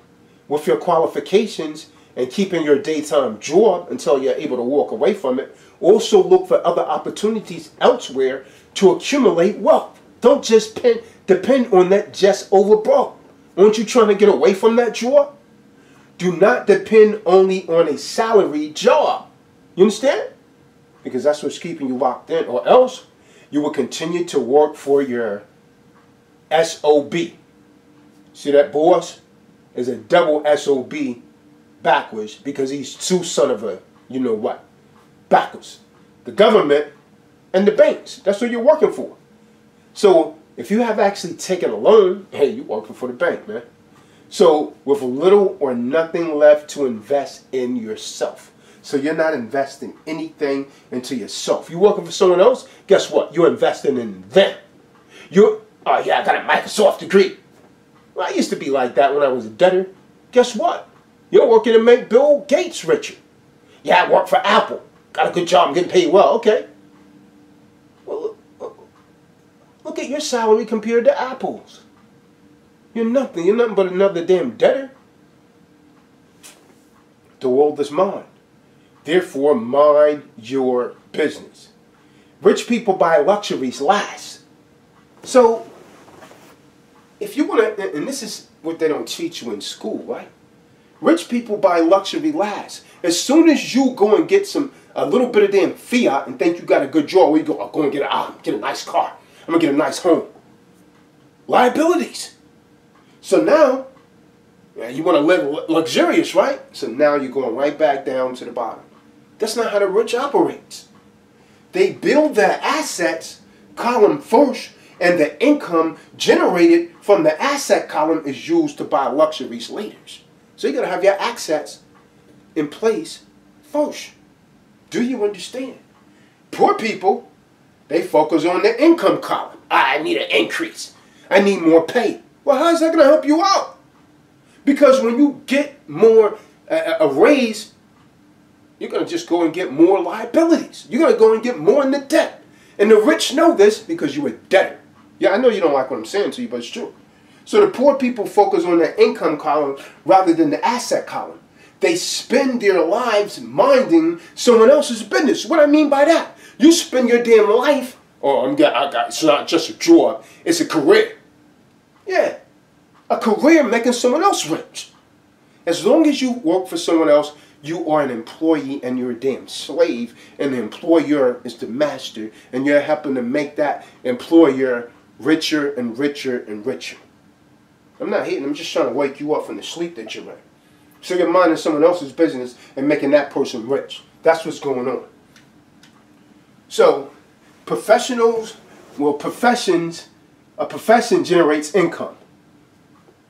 with your qualifications and keeping your daytime job until you're able to walk away from it, also look for other opportunities elsewhere to accumulate wealth. Don't just pen, depend on that just over broke. Aren't you trying to get away from that job? Do not depend only on a salary job. You understand? Because that's what's keeping you locked in. Or else you will continue to work for your SOB. See that boss is a double SOB backwards because he's two son of a you know what. Backwards. The government and the banks. That's what you're working for. So if you have actually taken a loan, hey, you're working for the bank, man. So with little or nothing left to invest in yourself. So you're not investing anything into yourself. You're working for someone else, guess what? You're investing in them. You're, oh yeah, I got a Microsoft degree. Well, I used to be like that when I was a debtor. Guess what? You're working to make Bill Gates richer. Yeah, I work for Apple. Got a good job, I'm getting paid well. Okay. Well, look at your salary compared to Apple's. You're nothing. You're nothing but another damn debtor. The world is mine. Therefore, mind your business. Rich people buy luxuries last. So, if you want to, and this is what they don't teach you in school, right? Rich people buy luxury last. As soon as you go and get some, a little bit of damn fiat and think you got a good job, where you go, I'll go and get a, ah, get a nice car. I'm to get a nice home. Liabilities. So now, you want to live luxurious, right? So now you're going right back down to the bottom. That's not how the rich operates. They build their assets column first, and the income generated from the asset column is used to buy luxuries later. So you got to have your assets in place first. Do you understand? Poor people, they focus on the income column. I need an increase. I need more pay. Well, how is that going to help you out? Because when you get more, uh, a raise, you're going to just go and get more liabilities. You're going to go and get more in the debt. And the rich know this because you're a debtor. Yeah, I know you don't like what I'm saying to you, but it's true. So the poor people focus on the income column rather than the asset column. They spend their lives minding someone else's business. What I mean by that? You spend your damn life, oh, I'm got, I got, it's not just a job, it's a career. Yeah, a career making someone else rich. As long as you work for someone else, you are an employee and you're a damn slave, and the employer is the master, and you're helping to make that employer richer and richer and richer. I'm not hating, I'm just trying to wake you up from the sleep that you're in. So you're minding someone else's business and making that person rich. That's what's going on. So, professionals, well, professions a profession generates income.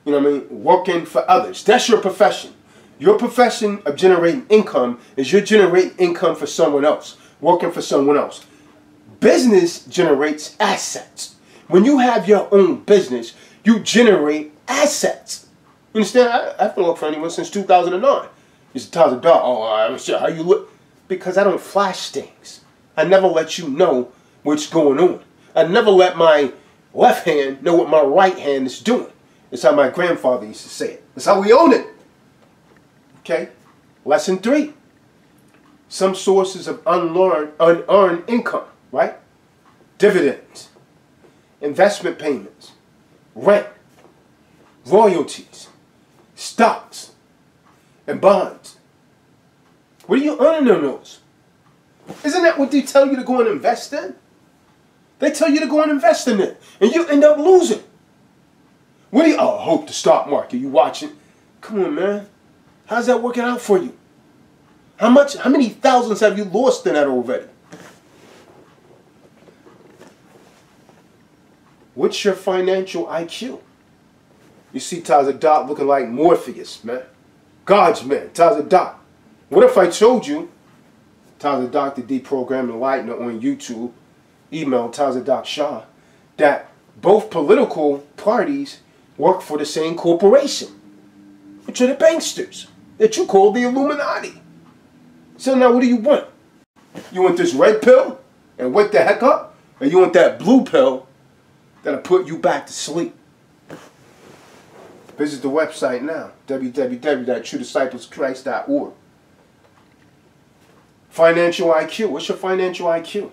You know what I mean? Working for others. That's your profession. Your profession of generating income is you're generating income for someone else, working for someone else. Business generates assets. When you have your own business, you generate assets. You understand? I, I've been working for anyone since 2009. It's tell the dog, oh, I'm sure how you look. Because I don't flash things. I never let you know what's going on. I never let my left hand know what my right hand is doing. That's how my grandfather used to say it. That's how we own it. Okay? Lesson three. Some sources of unlearned, unearned income, right? Dividends, investment payments, rent, royalties, stocks, and bonds. What are you earning on those? Isn't that what they tell you to go and invest in? They tell you to go and invest in it, and you end up losing. What do you, oh, hope the stock market, you watching? Come on, man. How's that working out for you? How much? How many thousands have you lost in that already? What's your financial IQ? You see Tazadaq looking like Morpheus, man. God's man, Tazadaq. What if I told you, Tazadaq, the deprogramming lightner on YouTube, email Tazadaq Shah, that both political parties work for the same corporation, which are the banksters that you call the Illuminati. So now what do you want? You want this red pill and wake the heck up? Or you want that blue pill that'll put you back to sleep? Visit the website now, www.truediscipleschrist.org. Financial IQ. What's your financial IQ?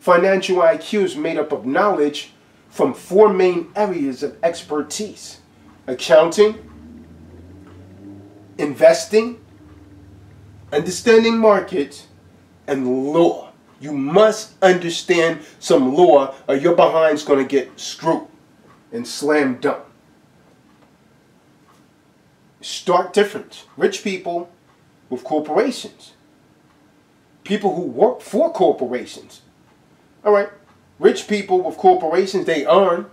Financial IQ is made up of knowledge from four main areas of expertise. Accounting, investing, understanding markets, and law. You must understand some law or your behind's going to get screwed and slammed dunk. Stark difference. Rich people with corporations. People who work for corporations. All right. Rich people with corporations, they earn,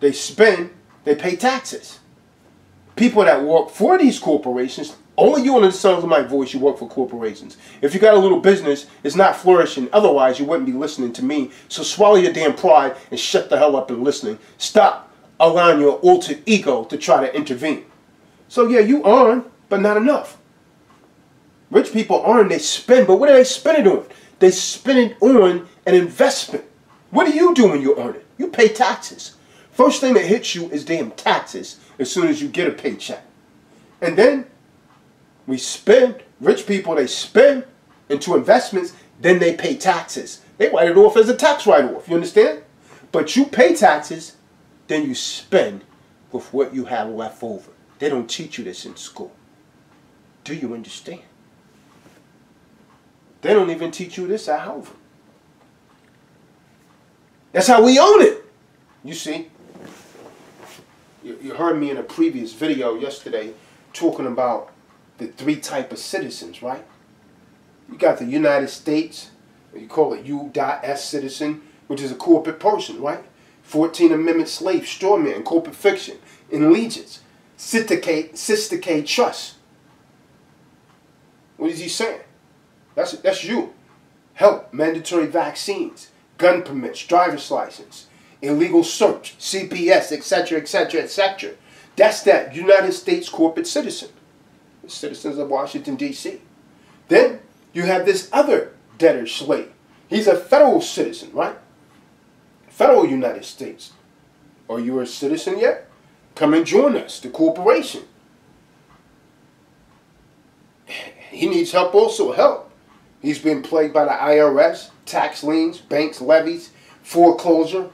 they spend, they pay taxes. People that work for these corporations, only you the sound of my voice, you work for corporations. If you got a little business, it's not flourishing. Otherwise, you wouldn't be listening to me. So swallow your damn pride and shut the hell up and listening. Stop allowing your alter ego to try to intervene. So yeah, you earn, but not enough. Rich people earn, they spend, but what do they spend it on? They spend it on an investment. What do you do when you earn it? You pay taxes. First thing that hits you is damn taxes as soon as you get a paycheck. And then we spend, rich people, they spend into investments, then they pay taxes. They write it off as a tax write-off, you understand? But you pay taxes, then you spend with what you have left over. They don't teach you this in school. Do you understand? They don't even teach you this at Harvard. That's how we own it. You see, you, you heard me in a previous video yesterday talking about the three type of citizens, right? You got the United States, you call it U.S. citizen, which is a corporate person, right? 14th Amendment slave, straw man, corporate fiction, allegiance, sophisticate, trust. What is he saying? That's, that's you. Help, mandatory vaccines, gun permits, driver's license, illegal search, CPS, etc., etc., etc. That's that United States corporate citizen. Citizens of Washington, D.C. Then you have this other debtor slave. He's a federal citizen, right? Federal United States. Are you a citizen yet? Come and join us, the corporation. He needs help also, help. He's been plagued by the IRS, tax liens, banks, levies, foreclosure,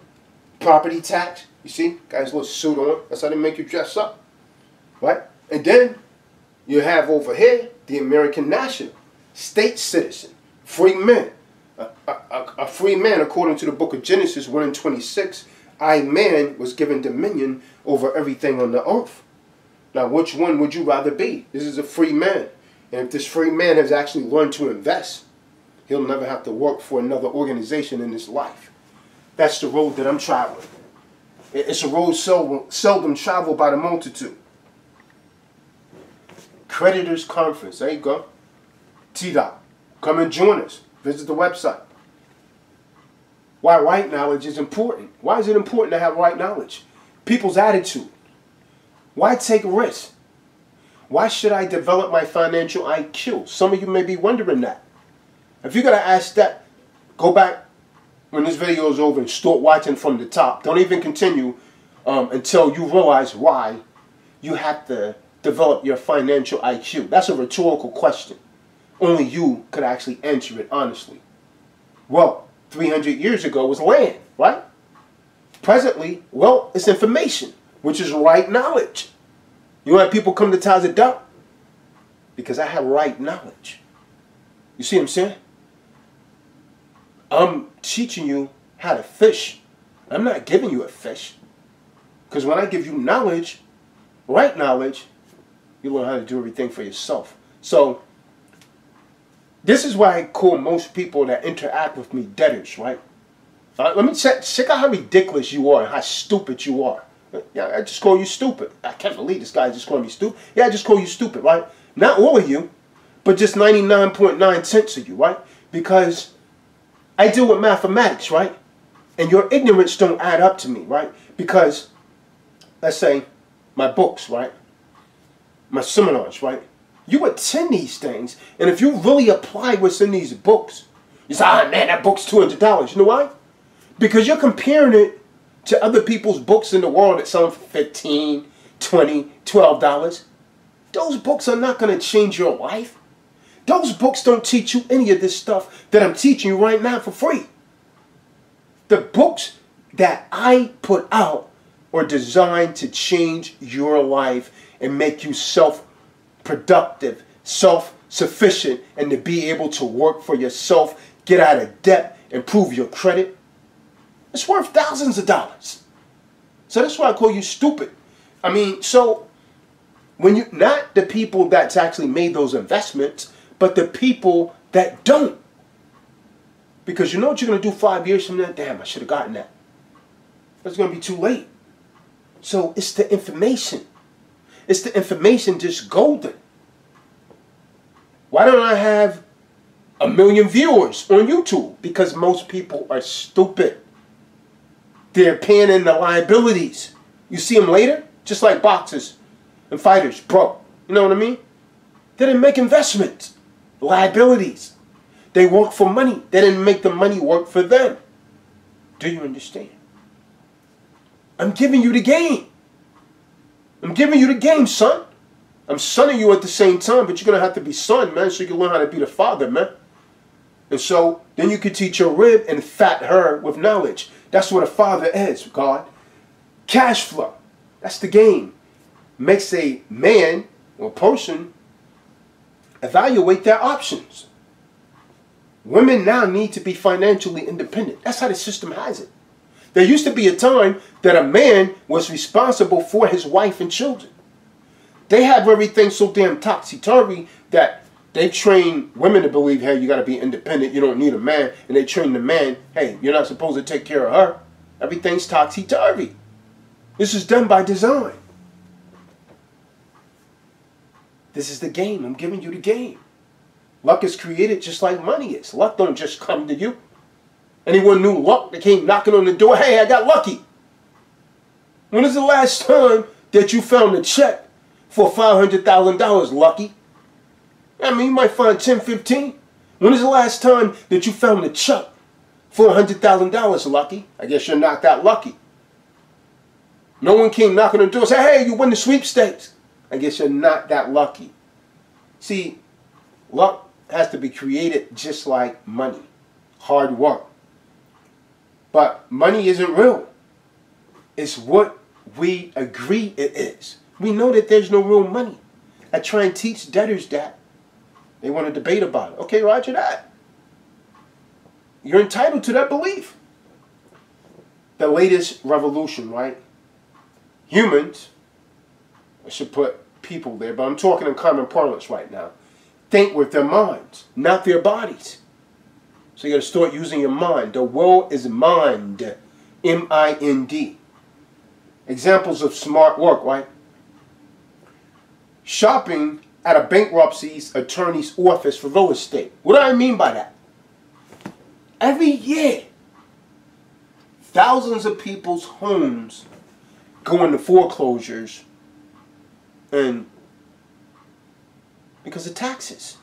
property tax. You see, guy's little suit on. That's how they make you dress up. Right? And then you have over here the American national, state citizen, free men, a free man, according to the book of Genesis 1 and 26, I, man, was given dominion over everything on the earth. Now, which one would you rather be? This is a free man. And if this free man has actually learned to invest, he'll never have to work for another organization in his life. That's the road that I'm traveling. It's a road seldom, seldom traveled by the multitude. Creditors Conference. There you go. T-Dot. Come and join us. Visit the website. Why right knowledge is important. Why is it important to have right knowledge? People's attitude. Why take a risk? Why should I develop my financial IQ? Some of you may be wondering that. If you're going to ask that, go back when this video is over and start watching from the top. Don't even continue um, until you realize why you have to develop your financial IQ. That's a rhetorical question. Only you could actually answer it honestly. Well, 300 years ago was land, right? Presently, well, it's information, which is right knowledge. You know people come to Tazadaq? Because I have right knowledge. You see what I'm saying? I'm teaching you how to fish. I'm not giving you a fish. Because when I give you knowledge, right knowledge, you learn how to do everything for yourself. So this is why I call most people that interact with me debtors, right? Uh, let me check, check out how ridiculous you are and how stupid you are. Yeah, I just call you stupid. I can't believe this guy just called me stupid. Yeah, I just call you stupid, right? Not all of you, but just 99.9 cents of you, right? Because I deal with mathematics, right? And your ignorance don't add up to me, right? Because, let's say, my books, right? My seminars, right? You attend these things, and if you really apply what's in these books, you say, ah, man, that book's $200. You know why? Because you're comparing it to other people's books in the world that sell for $15, $20, $12. Those books are not going to change your life. Those books don't teach you any of this stuff that I'm teaching you right now for free. The books that I put out are designed to change your life and make you self productive, self sufficient, and to be able to work for yourself, get out of debt, improve your credit. It's worth thousands of dollars. So that's why I call you stupid. I mean, so when you not the people that's actually made those investments, but the people that don't. Because you know what you're going to do five years from now? Damn, I should have gotten that. It's going to be too late. So it's the information. It's the information just golden. Why don't I have a million viewers on YouTube? Because most people are stupid. They're paying in the liabilities. You see them later, just like boxers and fighters, broke. You know what I mean? They didn't make investments, liabilities. They work for money. They didn't make the money work for them. Do you understand? I'm giving you the game. I'm giving you the game, son. I'm sonning you at the same time, but you're going to have to be son, man, so you can learn how to be the father, man. And so then you can teach your rib and fat her with knowledge. That's what a father is, God. Cash flow. That's the game. Makes a man or person evaluate their options. Women now need to be financially independent. That's how the system has it. There used to be a time that a man was responsible for his wife and children. They have everything so damn topsy-turvy that they train women to believe, hey, you got to be independent. You don't need a man. And they train the man, hey, you're not supposed to take care of her. Everything's topsy-turvy. This is done by design. This is the game. I'm giving you the game. Luck is created just like money is. Luck don't just come to you. Anyone knew luck that came knocking on the door? Hey, I got lucky. When is the last time that you found a check for $500,000, Lucky? I mean, you might find 10, 15. When is the last time that you found a check for $100,000, Lucky? I guess you're not that lucky. No one came knocking on the door and said, hey, you win the sweepstakes. I guess you're not that lucky. See, luck has to be created just like money. Hard work. But money isn't real. It's what we agree it is. We know that there's no real money. I try and teach debtors that. They want to debate about it. Okay, roger that. You're entitled to that belief. The latest revolution, right? Humans, I should put people there, but I'm talking in common parlance right now, think with their minds, not their bodies. So you got to start using your mind. The world is mind. M-I-N-D. Examples of smart work, right? Shopping at a bankruptcy's attorney's office for real estate. What do I mean by that? Every year, thousands of people's homes go into foreclosures and because of taxes.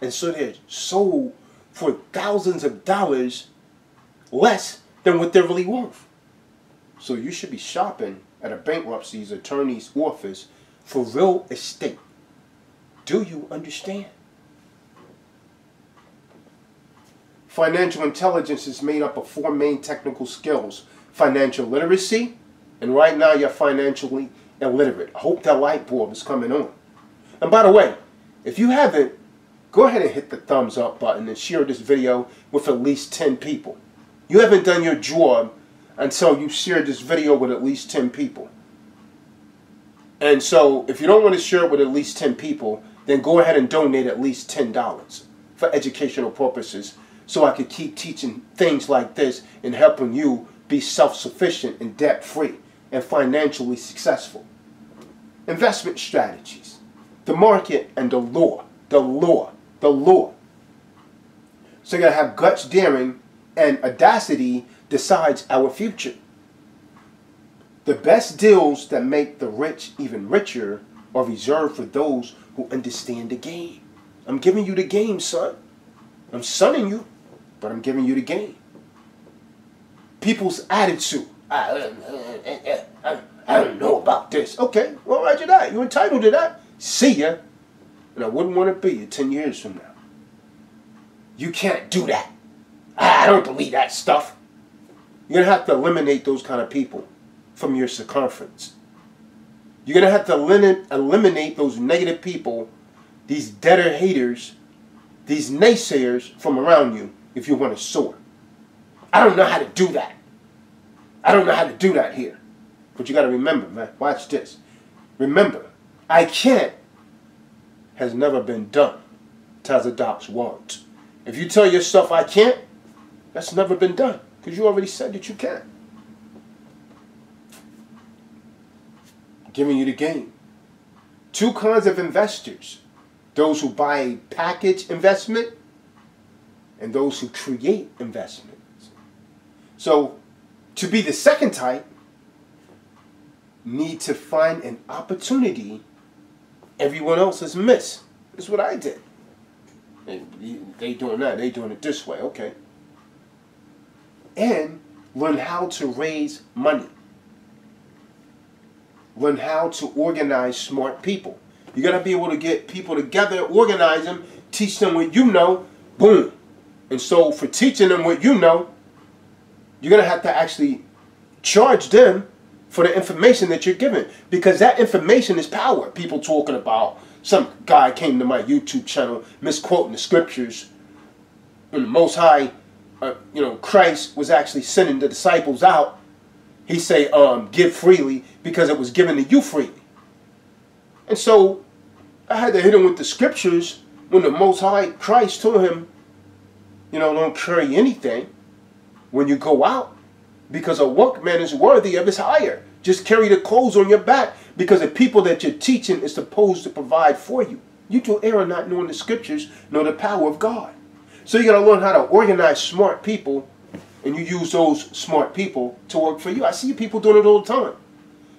And so they're sold for thousands of dollars less than what they're really worth. So you should be shopping at a bankruptcy's attorney's office for real estate. Do you understand? Financial intelligence is made up of four main technical skills. Financial literacy, and right now you're financially illiterate. I hope that light bulb is coming on. And by the way, if you haven't go ahead and hit the thumbs up button and share this video with at least 10 people. You haven't done your job until you share this video with at least 10 people. And so if you don't want to share it with at least 10 people, then go ahead and donate at least $10 for educational purposes so I could keep teaching things like this and helping you be self-sufficient and debt-free and financially successful. Investment strategies, the market and the law, the law, the law. So you gotta have guts, daring, and audacity decides our future. The best deals that make the rich even richer are reserved for those who understand the game. I'm giving you the game, son. I'm sunning you, but I'm giving you the game. People's attitude. I, uh, uh, uh, I, I don't know about this. Okay, well, roger that. You're entitled to that. See ya. And I wouldn't want to be you 10 years from now. You can't do that. I don't believe that stuff. You're going to have to eliminate those kind of people from your circumference. You're going to have to eliminate those negative people, these debtor haters, these naysayers from around you if you want to soar. I don't know how to do that. I don't know how to do that here. But you got to remember, man, watch this. Remember, I can't has never been done. Tazadaq's won't. If you tell yourself I can't, that's never been done because you already said that you can. Giving you the game. Two kinds of investors those who buy a package investment and those who create investments. So, to be the second type, need to find an opportunity everyone else has missed. That's what I did. They, doing that, they doing it this way, okay. And learn how to raise money. Learn how to organize smart people. You got to be able to get people together, organize them, teach them what you know, boom. And so for teaching them what you know, you're to have to actually charge them for the information that you're giving because that information is power. People talking about some guy came to my YouTube channel misquoting the scriptures and the Most High, uh, you know, Christ was actually sending the disciples out. He say, um, give freely because it was given to you freely. And so I had to hit him with the scriptures when the Most High Christ told him, you know, don't carry anything when you go out because a workman is worthy of his hire. Just carry the clothes on your back because the people that you're teaching is supposed to provide for you. You do error not knowing the scriptures nor the power of God. So you got to learn how to organize smart people and you use those smart people to work for you. I see people doing it all the time.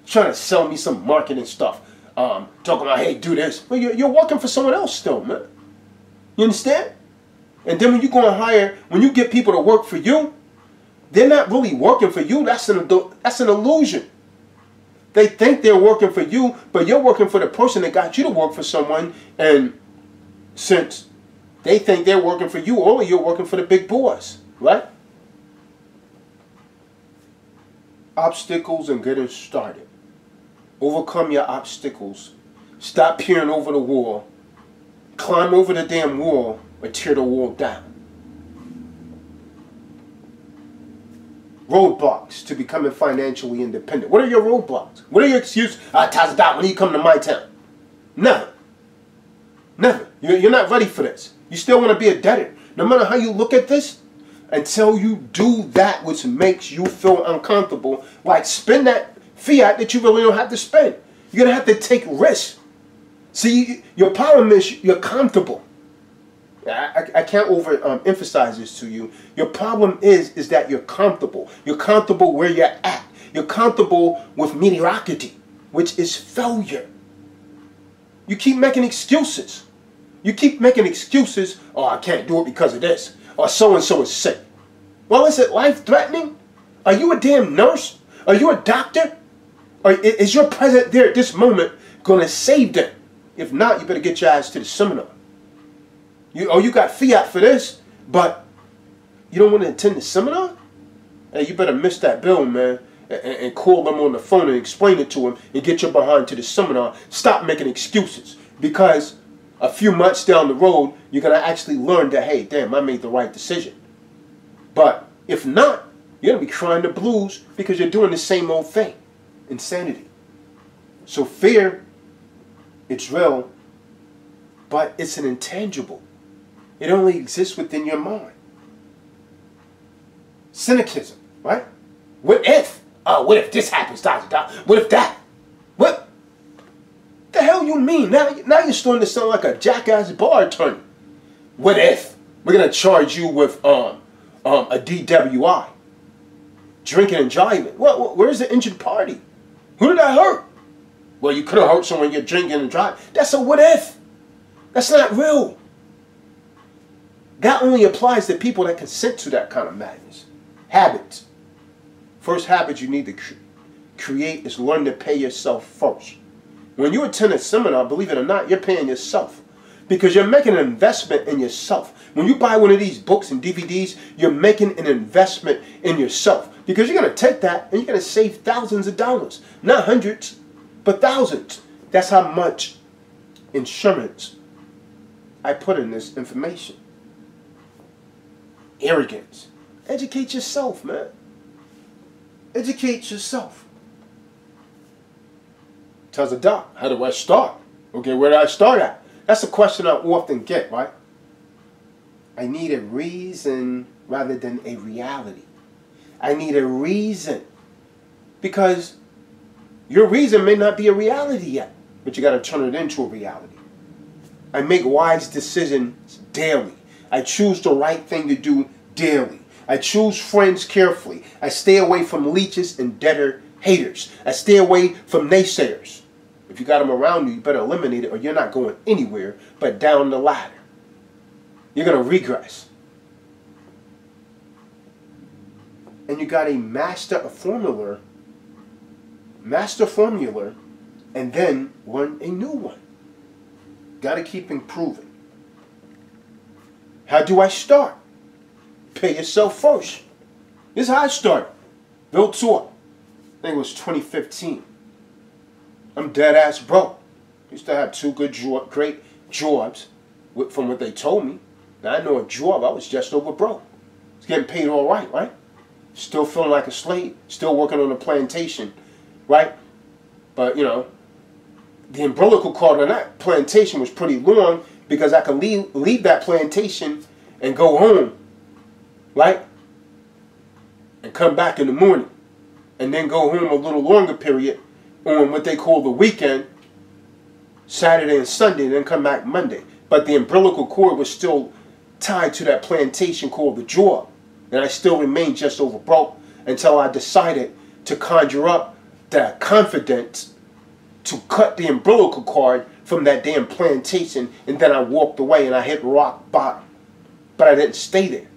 Trying to sell me some marketing stuff um, talking about, hey, do this. Well, you're, you're working for someone else still, man. You understand? And then when you go and hire, when you get people to work for you, they're not really working for you. That's an, that's an illusion. They think they're working for you, but you're working for the person that got you to work for someone. And since they think they're working for you, only you're working for the big boys, right? Obstacles and getting started. Overcome your obstacles. Stop peering over the wall. Climb over the damn wall or tear the wall down. Roadblocks to becoming financially independent. What are your roadblocks? What are your excuses? Ah, Tazadaq, when you come to my town? Never. Never. You're not ready for this. You still want to be a debtor. No matter how you look at this, until you do that which makes you feel uncomfortable, like spend that fiat that you really don't have to spend. You're going to have to take risks. See, your problem is you're comfortable. I, I, can't over um, emphasize this to you. Your problem is is that you're comfortable. You're comfortable where you're at. You're comfortable with mediocrity, which is failure. You keep making excuses. You keep making excuses. Oh, I can't do it because of this. Or so and so is sick. Well, is it life threatening? Are you a damn nurse? Are you a doctor? Or is your presence there at this moment going to save them? If not, you better get your ass to the seminar. You, oh, you got fiat for this, but you don't want to attend the seminar? Hey, you better miss that bill, man, and, and call them on the phone and explain it to them and get your behind to the seminar. Stop making excuses because a few months down the road, you're going to actually learn that, hey, damn, I made the right decision. But if not, you're going to be crying the blues because you're doing the same old thing insanity. So fear, it's real, but it's an intangible. It only exists within your mind. Cynicism, right? What if? Oh, what if this happens? What if that? What? The hell you mean? Now, now you're starting to sound like a jackass bar attorney. What if? We're gonna charge you with um, um, a DWI. Drinking and driving. What, where's the injured party? Who did I hurt? Well, you could have hurt someone you're drinking and driving. That's a what if. That's not real. That only applies to people that consent to that kind of madness. Habits. First habit you need to cre create is learn to pay yourself first. When you attend a seminar, believe it or not, you're paying yourself because you're making an investment in yourself. When you buy one of these books and DVDs, you're making an investment in yourself because you're going to take that and you're going to save thousands of dollars. Not hundreds, but thousands. That's how much insurance I put in this information. Arrogance. Educate yourself, man. Educate yourself. Tazadaq, how do I start? Okay, where do I start at? That's a question I often get, right? I need a reason rather than a reality. I need a reason. Because your reason may not be a reality yet, but you got to turn it into a reality. I make wise decisions daily. I choose the right thing to do daily. I choose friends carefully. I stay away from leeches and debtor haters. I stay away from naysayers. If you got them around you, you better eliminate it or you're not going anywhere but down the ladder. You're going to regress. And you got to master a formula, master formula, and then learn a new one. Got to keep improving. How do I start? Pay yourself first. This is how I started. Bill Tour. I think it was 2015. I'm dead ass broke. Used to have two good, jo great jobs from what they told me. Now I know a job, I was just over broke. It's getting paid all right, right? Still feeling like a slave. Still working on a plantation, right? But, you know, the umbilical cord on that plantation was pretty long because I could leave, leave that plantation and go home, right? And come back in the morning. And then go home a little longer period on what they call the weekend, Saturday and Sunday, and then come back Monday. But the umbilical cord was still tied to that plantation called the job. And I still remained just over broke until I decided to conjure up that confidence to cut the umbilical cord from that damn plantation and then I walked away and I hit rock bottom. But I didn't stay there.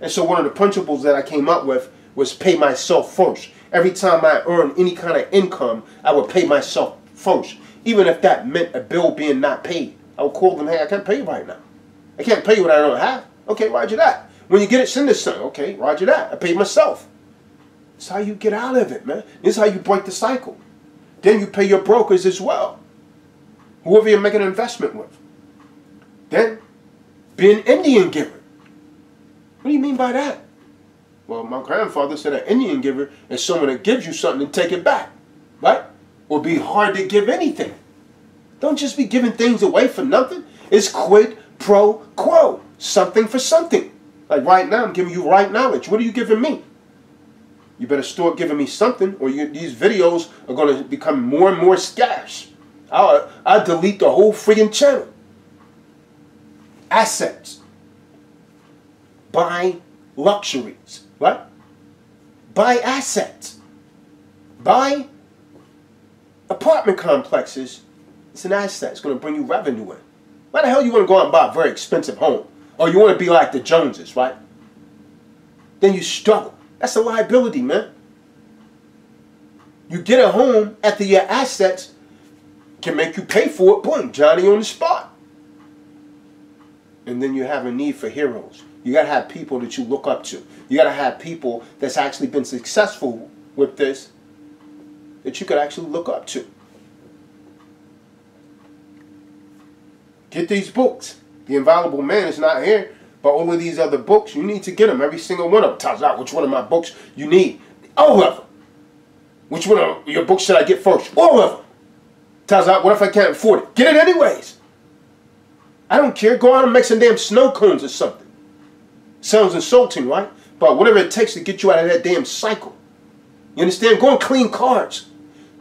And so one of the principles that I came up with was pay myself first. Every time I earned any kind of income, I would pay myself first. Even if that meant a bill being not paid. I would call them, hey, I can't pay you right now. I can't pay you what I don't have. Okay, roger that. When you get it, send this son. Okay, roger that. I paid myself. That's how you get out of it, man. This is how you break the cycle. Then you pay your brokers as well. Whoever you're making an investment with. Then, be an Indian giver. What do you mean by that? Well, my grandfather said an Indian giver is someone that gives you something and take it back. Right? Or be hard to give anything. Don't just be giving things away for nothing. It's quid pro quo. Something for something. Like right now, I'm giving you right knowledge. What are you giving me? You better start giving me something or you, these videos are going to become more and more scarce. I'll, I'll delete the whole friggin' channel. Assets. Buy luxuries. What? Buy assets. Buy apartment complexes. It's an asset. It's going to bring you revenue in. Why the hell you want to go out and buy a very expensive home? Or you want to be like the Joneses, right? Then you struggle. That's a liability, man. You get a home after your assets can make you pay for it. Boom, Johnny on the spot. And then you have a need for heroes. You got to have people that you look up to. You got to have people that's actually been successful with this that you could actually look up to. Get these books. The Inviolable Man is not here, but all of these other books, you need to get them. Every single one of them Tazadaq which one of my books you need. All of them. Which one of your books should I get first? All of them. Tazadaq what if I can't afford it. Get it anyways. I don't care. Go out and make some damn snow cones or something. Sounds insulting, right? But whatever it takes to get you out of that damn cycle. You understand? Go and clean cars.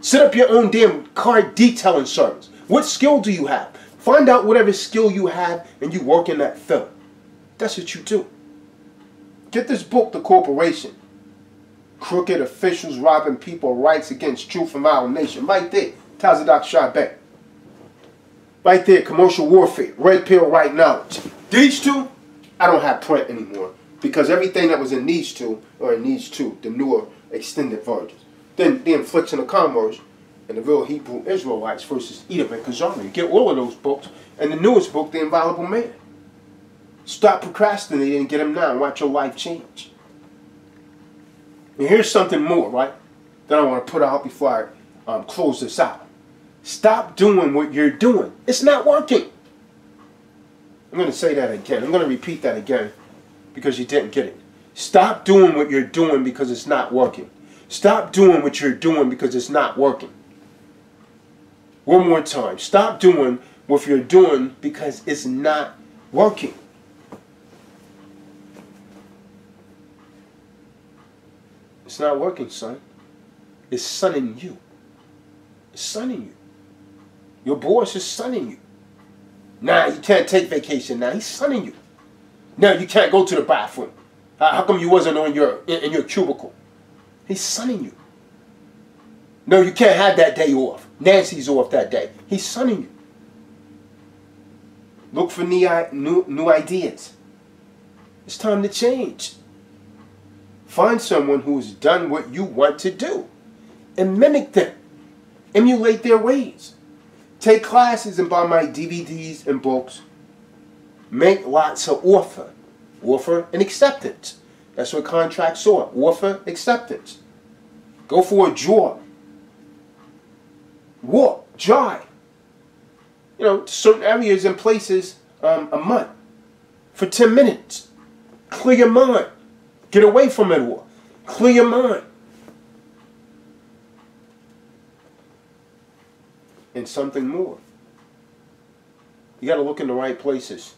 Set up your own damn car detailing service. What skill do you have? Find out whatever skill you have and you work in that field. That's what you do. Get this book, The Corporation. Crooked officials robbing people rights against truth and violation. Right there. Tazadaq Shah Bey. Right there, commercial warfare. Red pill, right knowledge. These two, I don't have print anymore. Because everything that was in these two, or in these two, the newer extended versions. Then the Affliction of Commerce and the real Hebrew Israelites versus Edom and Kazari. Get all of those books. And the newest book, The Inviolable Man. Stop procrastinating and get them now and watch your life change. And here's something more, right? That I want to put out before I um, close this out. Stop doing what you're doing. It's not working. I'm going to say that again. I'm going to repeat that again because you didn't get it. Stop doing what you're doing because it's not working. Stop doing what you're doing because it's not working. One more time. Stop doing what you're doing because it's not working. It's not working, son. It's sunning you. It's sunning you. Your boss is sunning you. Now you can't take vacation. Now he's sunning you. Now you can't go to the bathroom. How come you wasn't on your in, in your cubicle? He's sunning you. No, you can't have that day off. Nancy's off that day. He's sunning you. Look for new, new, new ideas. It's time to change. Find someone who's done what you want to do and mimic them. Emulate their ways. Take classes and buy my DVDs and books. Make lots of offer. Offer and acceptance. That's what contracts are. Offer, acceptance. Go for a job. Walk, jog. You know, certain areas and places um, a month for 10 minutes. Clear your mind. Get away from it all. Clear your mind. And something more. You got to look in the right places.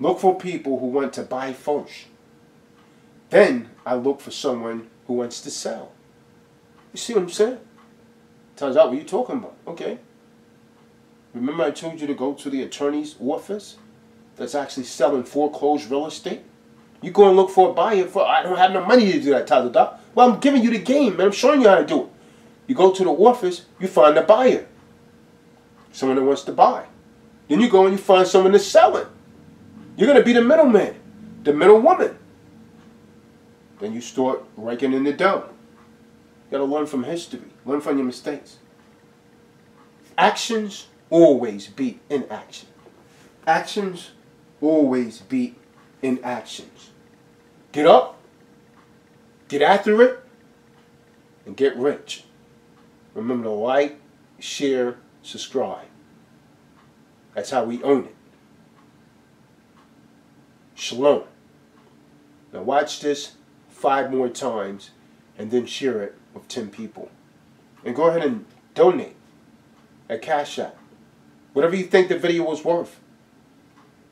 Look for people who want to buy first. Then I look for someone who wants to sell. You see what I'm saying? Turns out what you're talking about. Okay. Remember I told you to go to the attorney's office that's actually selling foreclosed real estate? You go and look for a buyer for I don't have no money to do that, Tazadaq. Well, I'm giving you the game, man. I'm showing you how to do it. You go to the office, you find a buyer. Someone that wants to buy. Then you go and you find someone that's selling. You're going to be the middleman, the middle woman. Then you start raking in the dough. You got to learn from history. Learn from your mistakes. Actions always beat inaction. Actions always beat inactions. Get up, get after it, and get rich. Remember to like, share, subscribe. That's how we own it. Shalom. Now watch this five more times and then share it with 10 people. And go ahead and donate at Cash App. Whatever you think the video was worth.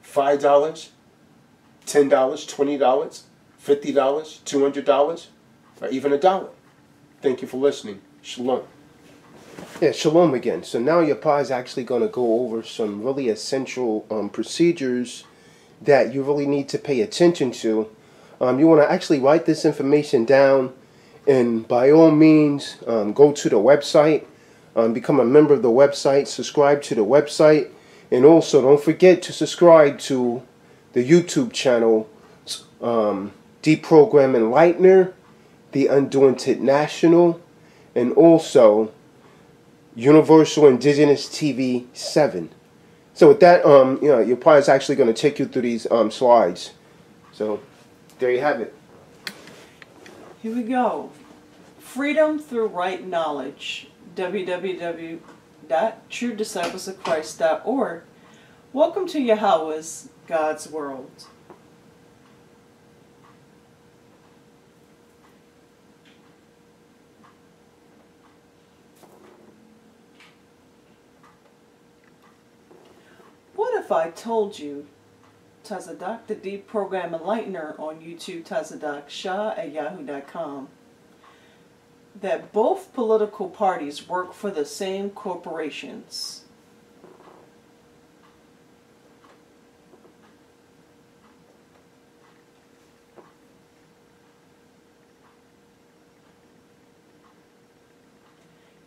$5, $10, $20, $50, $200, or even a dollar. Thank you for listening. Shalom. Yeah, shalom again. So now your pa is actually going to go over some really essential um, procedures that you really need to pay attention to. Um, you want to actually write this information down and by all means um, go to the website, um, become a member of the website, subscribe to the website, and also don't forget to subscribe to the YouTube channel um, Deprogram Enlightener, The Undaunted National, and also Universal Indigenous TV 7. So with that, um, you know, your part is actually going to take you through these um, slides. So there you have it. Here we go. Freedom through right knowledge. www.truedisciplesofchrist.org. Welcome to Yahweh's God's World. What if I told you, Tazadaq the Deprogram Enlightener on YouTube, Tazadaq Shah at yahoo.com, that both political parties work for the same corporations?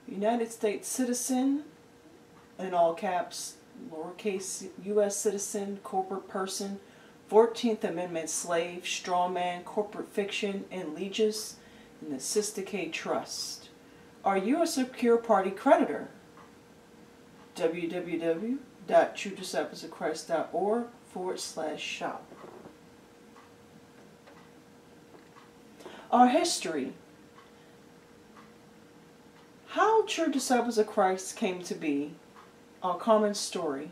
United States citizen, in all caps, lowercase U.S. citizen, corporate person, 14th Amendment slave, strawman, corporate fiction, and leges in the Cestui Que Trust. Are you a secure party creditor? www.truedisciplesofchrist.org forward slash shop. Our history. How True Disciples of Christ came to be our common story.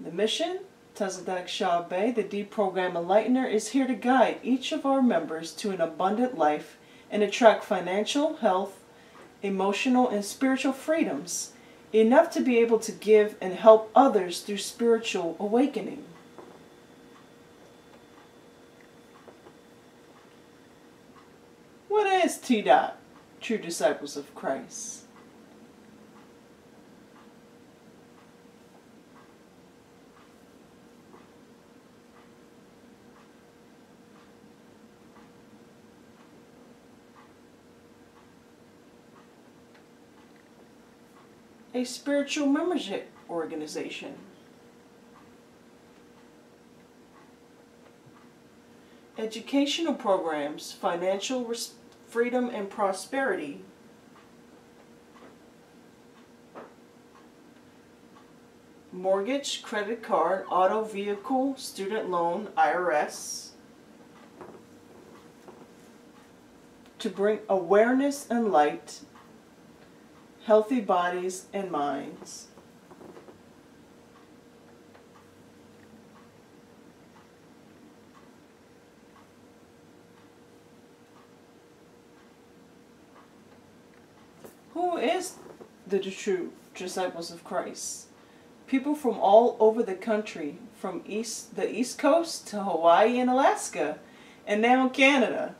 The mission, Tazadaq Shah Bey, the Deprogram Enlightener, is here to guide each of our members to an abundant life and attract financial, health, emotional, and spiritual freedoms, enough to be able to give and help others through spiritual awakening. What is T. Dot, True Disciples of Christ? A spiritual membership organization. Educational programs, financial freedom and prosperity. Mortgage, credit card, auto vehicle, student loan, IRS. To bring awareness and light healthy bodies and minds. Who is the true disciples of Christ? People from all over the country, from east the East Coast to Hawaii and Alaska, and now Canada.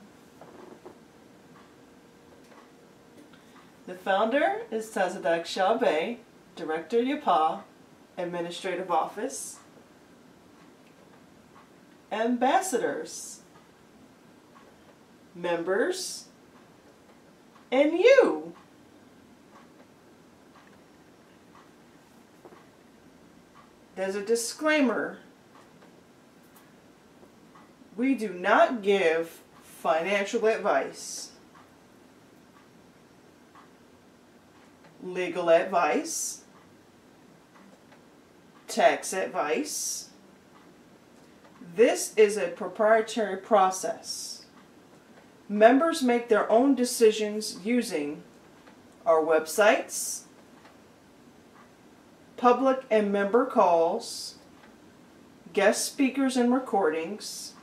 Founder is Tazadaq Shah Bey, Director Yapa, Administrative Office. Ambassadors, members, and you. There's a disclaimer. We do not give financial advice. Legal advice, tax advice. This is a proprietary process. Members make their own decisions using our websites, public and member calls, guest speakers and recordings,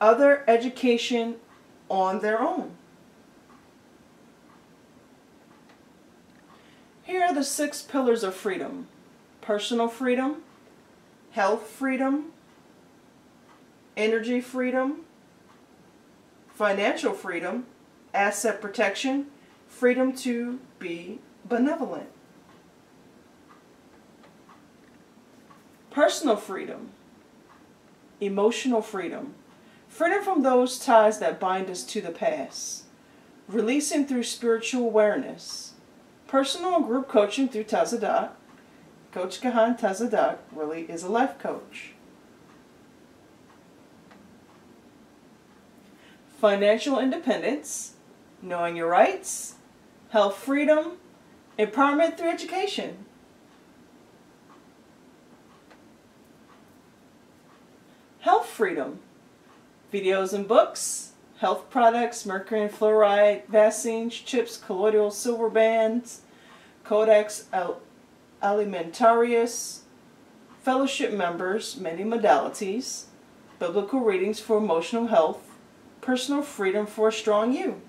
other education on their own. Here are the six pillars of freedom. Personal freedom, health freedom, energy freedom, financial freedom, asset protection, freedom to be benevolent. Personal freedom, emotional freedom, freedom from those ties that bind us to the past, releasing through spiritual awareness, personal group coaching through Tazadaq. Coach Kahan Tazadaq really is a life coach. Financial independence, knowing your rights, health freedom, empowerment through education. Health freedom, videos and books, health products, mercury and fluoride, vaccines, chips, colloidal silver bands, Codex Alimentarius, fellowship members, many modalities, biblical readings for emotional health, personal freedom for a strong you.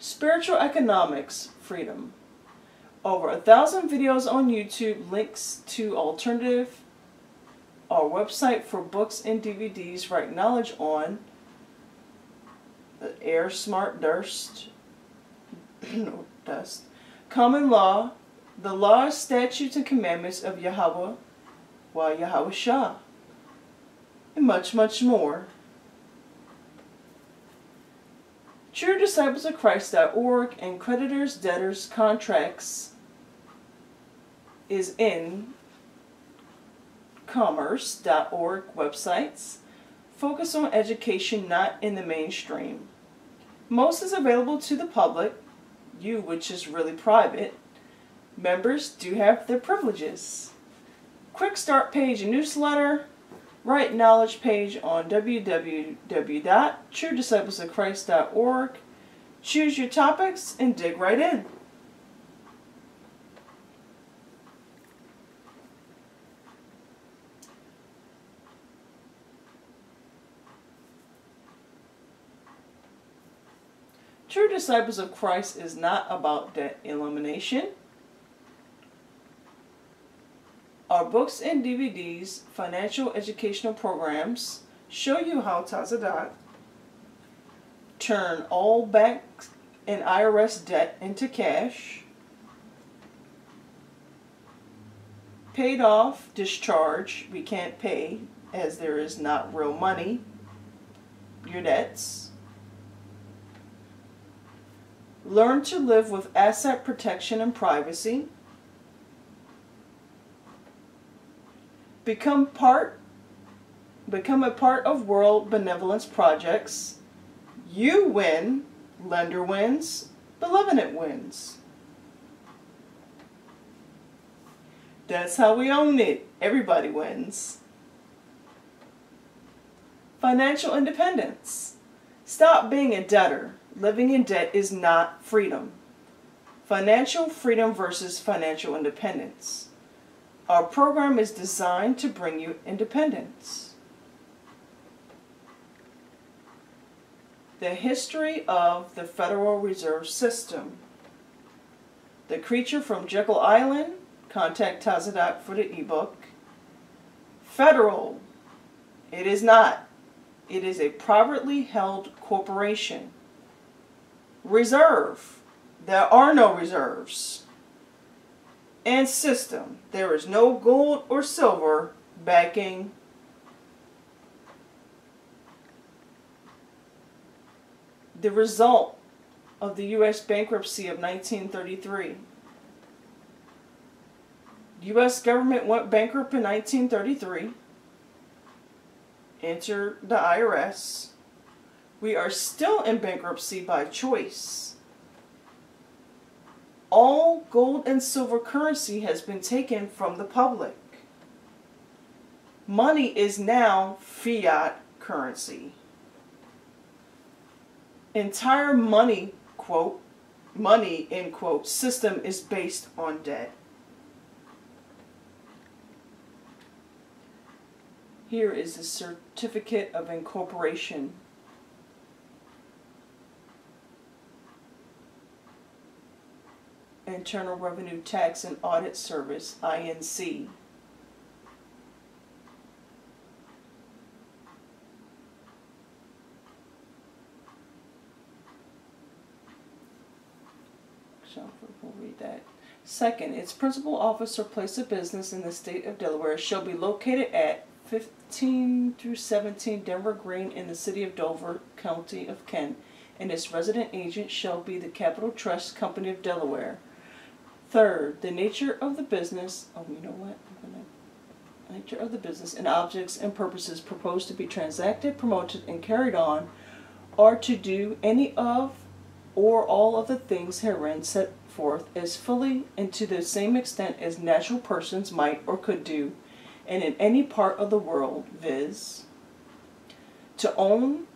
Spiritual economics freedom. Over a thousand videos on YouTube, links to alternative, our website for books and DVDs, write knowledge on air smart durst, dust, common law, the laws, statutes, and commandments of Yahweh, while Yahweh Shah, and much, much more. True Disciples of Christ.org and Creditors, Debtors, Contracts is in commerce.org websites. Focus on education not in the mainstream. Most is available to the public, you which is really private. Members do have their privileges. Quick start page and newsletter, Right Knowledge page on www.truedisciplesofchrist.org. Choose your topics and dig right in. True Disciples of Christ is not about debt elimination. Our books and DVDs, financial educational programs show you how Tazadaq turn all bank and IRS debt into cash, paid off, discharge, we can't pay as there is not real money, your debts, learn to live with asset protection and privacy, become part become a part of world benevolence projects. You win lender wins benevolent wins. That's how we own it. Everybody wins. Financial independence. Stop being a debtor living in debt is not freedom financial freedom versus financial independence our program is designed to bring you independence. The history of the Federal Reserve System. The Creature from Jekyll Island. Contact Tazadaq for the ebook. Federal. It is not. It is a privately held corporation. Reserve. There are no reserves and system. There is no gold or silver backing the result of the U.S. bankruptcy of 1933. The U.S. government went bankrupt in 1933. Enter the IRS. We are still in bankruptcy by choice all gold and silver currency has been taken from the public. Money is now fiat currency. Entire money, quote, money, end quote, system is based on debt. Here is the certificate of incorporation Internal Revenue Tax and Audit Service, INC. Second, its principal office or place of business in the state of Delaware shall be located at 15 through 17 Denver Green in the city of Dover, county of Kent, and its resident agent shall be the Capital Trust Company of Delaware. Third, the nature of the business, oh, you know what? Gonna, nature of the business and objects and purposes proposed to be transacted, promoted, and carried on are to do any of or all of the things herein set forth as fully and to the same extent as natural persons might or could do, and in any part of the world, viz. to own,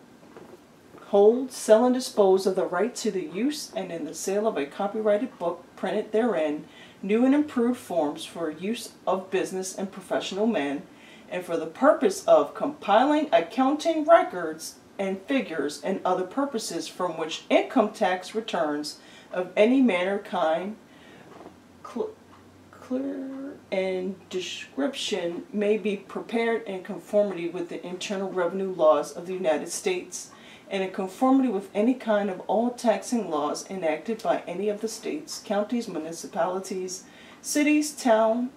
hold, sell, and dispose of the right to the use and in the sale of a copyrighted book printed therein, new and improved forms for use of business and professional men, and for the purpose of compiling accounting records and figures and other purposes from which income tax returns of any manner kind cl- clear and description may be prepared in conformity with the internal revenue laws of the United States and in conformity with any kind of all taxing laws enacted by any of the states, counties, municipalities, cities, town,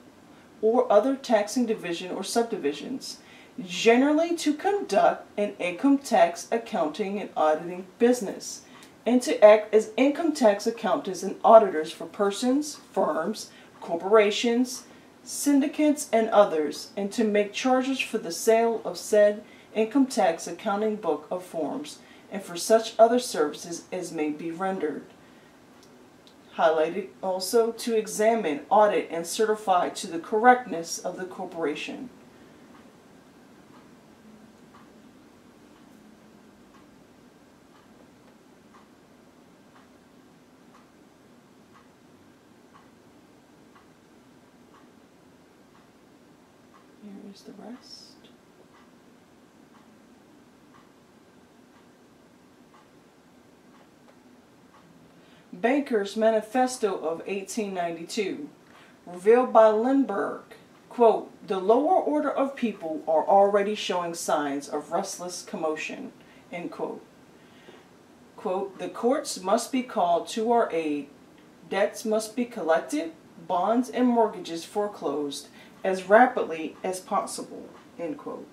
or other taxing division or subdivisions, generally to conduct an income tax accounting and auditing business, and to act as income tax accountants and auditors for persons, firms, corporations, syndicates, and others, and to make charges for the sale of said income tax accounting book of forms, and for such other services as may be rendered. Highlighted also to examine, audit, and certify to the correctness of the corporation. Here is the rest. Banker's Manifesto of 1892, revealed by Lindbergh, quote, the lower order of people are already showing signs of restless commotion, end quote. Quote, the courts must be called to our aid, debts must be collected, bonds and mortgages foreclosed as rapidly as possible, end quote.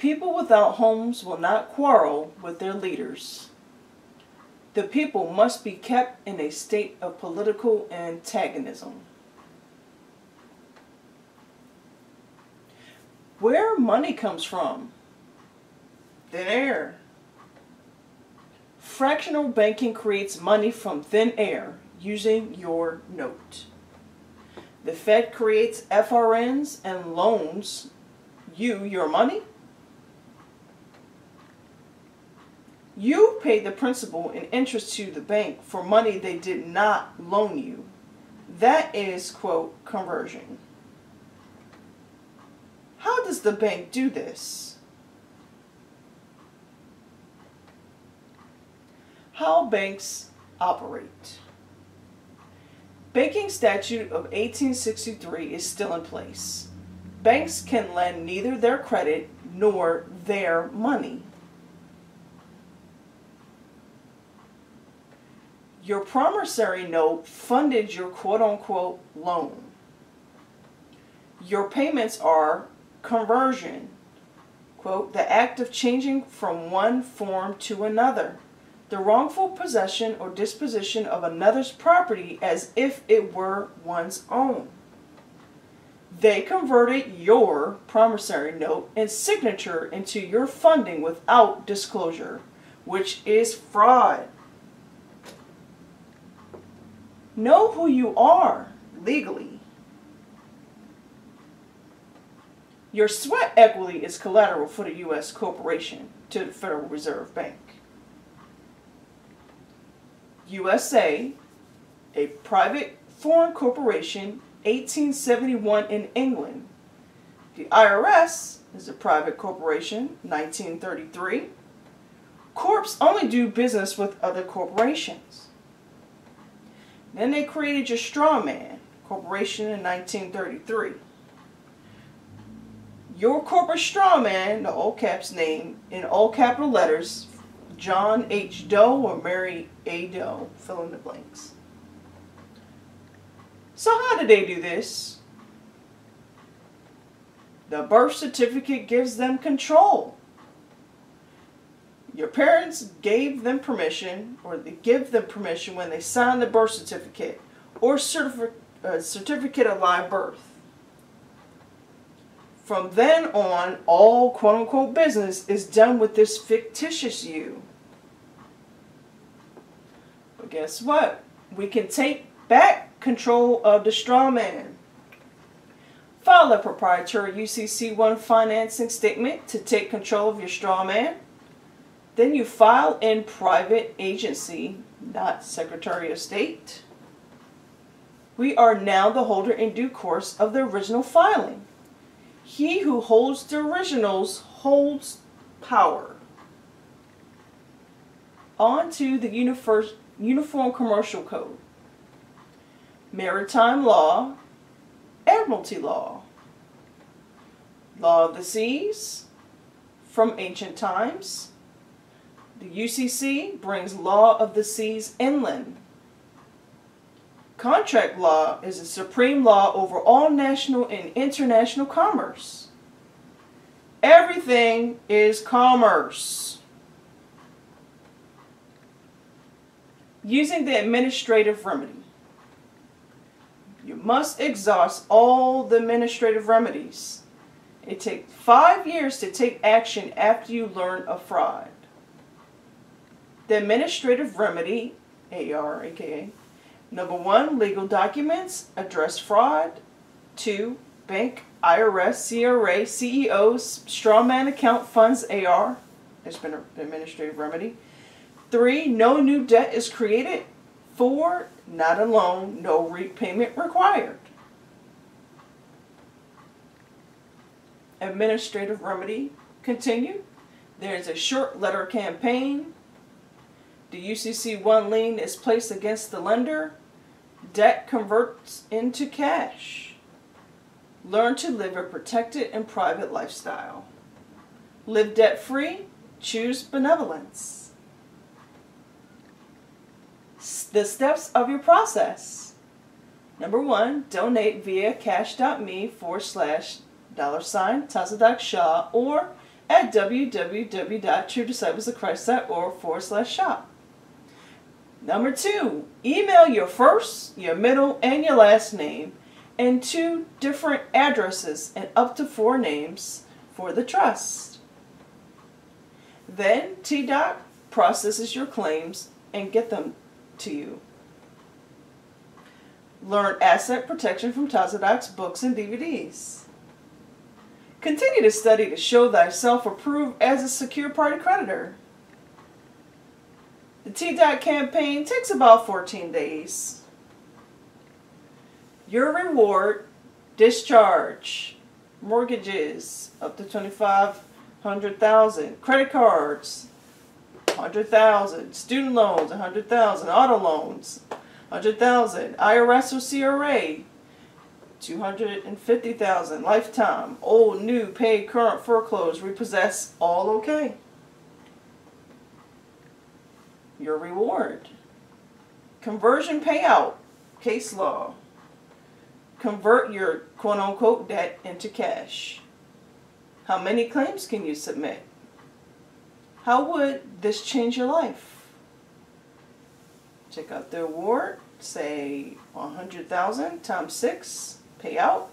People without homes will not quarrel with their leaders. The people must be kept in a state of political antagonism. Where money comes from? Thin air. Fractional banking creates money from thin air using your note. The Fed creates FRNs and loans you your money. You pay the principal and interest to the bank for money they did not loan you. That is, quote, conversion. How does the bank do this? How banks operate. Banking statute of 1863 is still in place. Banks can lend neither their credit nor their money. Your promissory note funded your quote unquote loan. Your payments are conversion, quote, the act of changing from one form to another, the wrongful possession or disposition of another's property as if it were one's own. They converted your promissory note and signature into your funding without disclosure, which is fraud. Know who you are legally. Your sweat equity is collateral for the U.S. corporation to the Federal Reserve Bank. USA, a private foreign corporation, 1871 in England. The IRS is a private corporation, 1933. Corps only do business with other corporations. Then they created your straw man corporation in 1933. Your corporate straw man, the all caps name, in all capital letters, John H. Doe or Mary A. Doe, fill in the blanks. So how did they do this? The birth certificate gives them control. Your parents gave them permission, or they give them permission when they sign the birth certificate or certificate, uh, certificate of live birth. From then on, all quote unquote business is done with this fictitious you. But guess what? We can take back control of the straw man. File a proprietary UCC1 financing statement to take control of your straw man. Then you file in private agency, not Secretary of State. We are now the holder in due course of the original filing. He who holds the originals holds power. On to the Uniform Commercial Code, Maritime Law, Admiralty Law, Law of the Seas, from ancient times. The UCC brings Law of the Seas inland. Contract law is a supreme law over all national and international commerce. Everything is commerce. Using the administrative remedy. You must exhaust all the administrative remedies. It takes five years to take action after you learn a fraud. The administrative remedy, AR, aka, number one, legal documents, address fraud. Two, bank, IRS, CRA, CEOs, strawman account funds, AR. There's been an administrative remedy. Three, no new debt is created. Four, not a loan, no repayment required. Administrative remedy continued. There is a short letter campaign. The UCC 1 lien is placed against the lender. Debt converts into cash. Learn to live a protected and private lifestyle. Live debt free. Choose benevolence the steps of your process. Number one, donate via cash.me forward slash dollar sign Tazadaq Shah or at www.truedisciplesofchrist.org forward slash shop. Number two, email your first, your middle, and your last name and two different addresses and up to four names for the trust. Then TDOC processes your claims and get them to you. Learn asset protection from Tazadaq's books and DVDs. Continue to study to show thyself approved as a secure party creditor. The TDOC campaign takes about 14 days. Your reward, discharge, mortgages up to 2500,000, credit cards, 100,000. Student loans, 100,000. Auto loans, 100,000. IRS or CRA, 250,000. Lifetime, old, new, paid, current, foreclosed, repossess, all okay. Your reward. Conversion payout, case law. Convert your quote unquote debt into cash. How many claims can you submit? How would this change your life? Check out the award, say 100,000 times 6, payout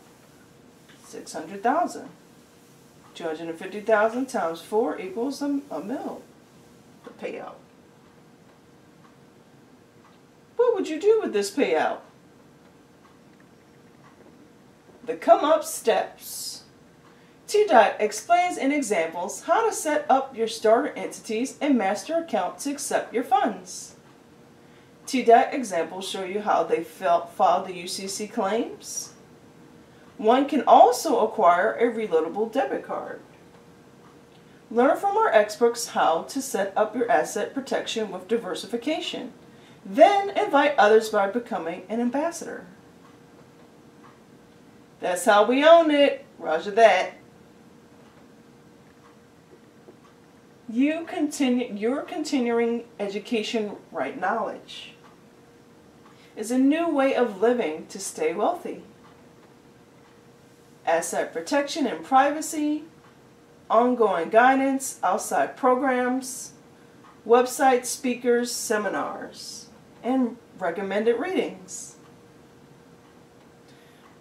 600,000. 250,000 times 4 equals a, a mil, the payout. What would you do with this payout? The come up steps. TDOC explains in examples how to set up your starter entities and master account to accept your funds. TDOC examples show you how they file the UCC claims. One can also acquire a reloadable debit card. Learn from our experts how to set up your asset protection with diversification. Then invite others by becoming an ambassador. That's how we own it. Roger that. you continue your continuing education right knowledge is a new way of living to stay wealthy. Asset protection and privacy, ongoing guidance, outside programs, websites, speakers, seminars, and recommended readings.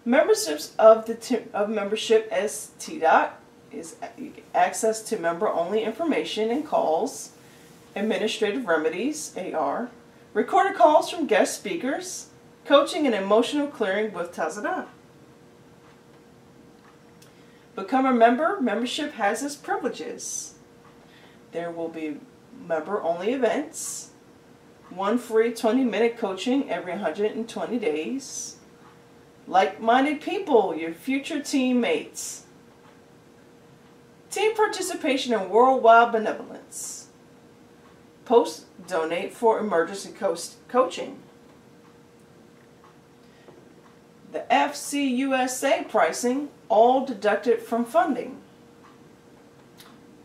Memberships of the of membership as is access to member-only information and calls, administrative remedies, AR, recorded calls from guest speakers, coaching and emotional clearing with Tazadaq. Become a member. Membership has its privileges. There will be member-only events, one free 20-minute coaching every 120 days, like-minded people, your future teammates, Team participation in worldwide benevolence. Post donate for emergency coaching. The FCUSA pricing all deducted from funding.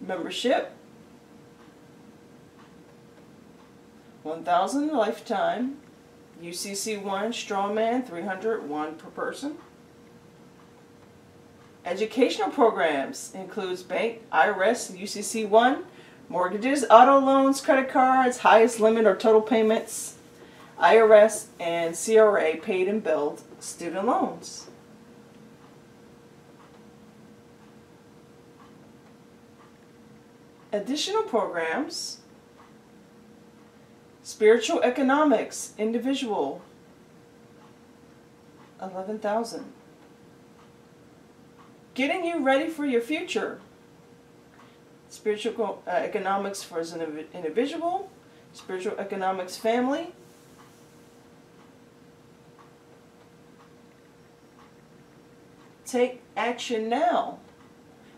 Membership 1000 lifetime. UCC 1 Strawman 301 per person. Educational programs includes bank, IRS, UCC 1, mortgages, auto loans, credit cards, highest limit or total payments, IRS, and CRA paid and billed student loans. Additional programs Spiritual economics, individual, 11,000. Getting you ready for your future. Spiritual uh, economics for an individual, spiritual economics family. Take action now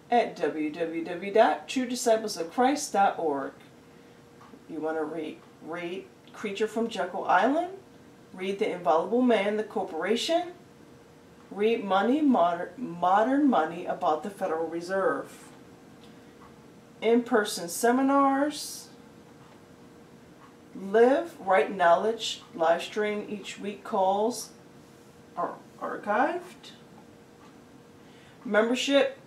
at www.truedisciplesofchrist.org. You want to read read Creature from Jekyll Island, read The Inviolable Man, The Corporation, read Money, Modern, Modern Money about the Federal Reserve, in-person seminars, live, write knowledge, live stream each week calls are archived. Membership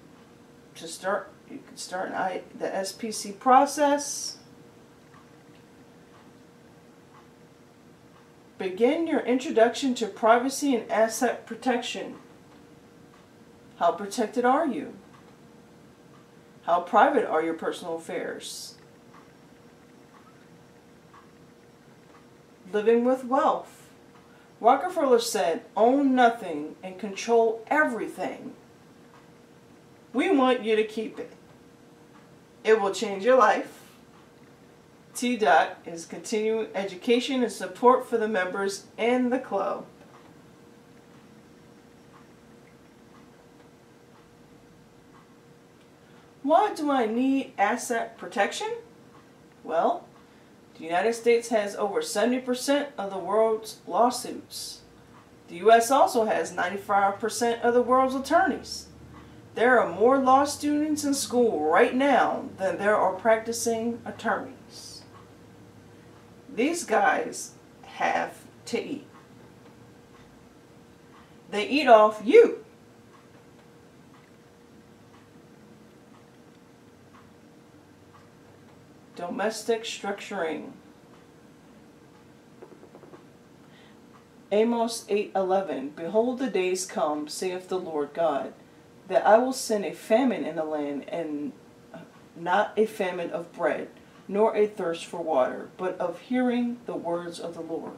to start, you can start the SPC process. Begin your introduction to privacy and asset protection. How protected are you? How private are your personal affairs? Living with wealth. Rockefeller said, own nothing and control everything. We want you to keep it. It will change your life TDOC is continuing education and support for the members and the club. Why do I need asset protection? Well, the United States has over 70% of the world's lawsuits. The U.S. also has 95% of the world's attorneys. There are more law students in school right now than there are practicing attorneys. These guys have to eat. They eat off you. Domestic structuring. Amos 8:11 Behold the days come saith the Lord God that I will send a famine in the land and not a famine of bread nor a thirst for water, but of hearing the words of the Lord.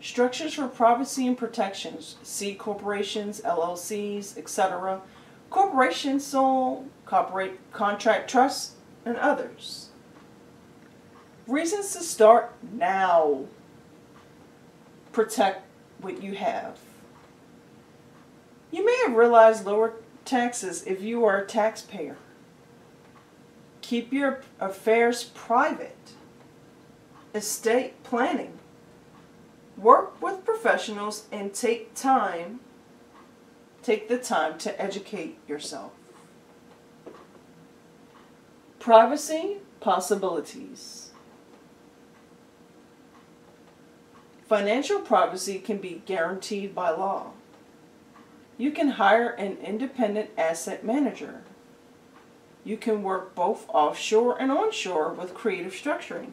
Structures for privacy and protections, C corporations, LLCs, etc., corporations, sole, corporate, contract trusts, and others. Reasons to start now. Protect what you have. You may have realized lower taxes if you are a taxpayer. Keep your affairs private. Estate planning. Work with professionals and take time, take the time to educate yourself. Privacy possibilities. Financial privacy can be guaranteed by law you can hire an independent asset manager. You can work both offshore and onshore with creative structuring.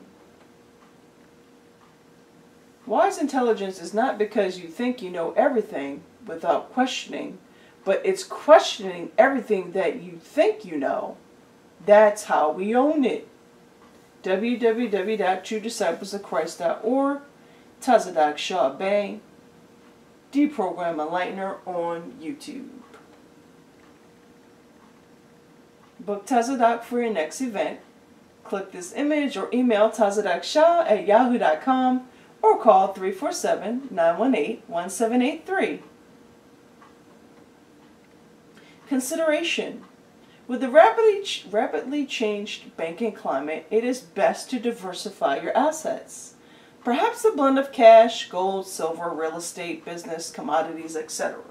Wise intelligence is not because you think you know everything without questioning, but it's questioning everything that you think you know. That's how we own it. www.truedisciplesofchrist.org, Tazadaq Shah Bey, Deprogram Enlightener on YouTube. Book Tazadaq for your next event. Click this image or email tazadaqshah at yahoo.com or call 347-918-1783. Consideration. With the rapidly, rapidly changed banking climate, it is best to diversify your assets. Perhaps a blend of cash, gold, silver, real estate, business, commodities, etc.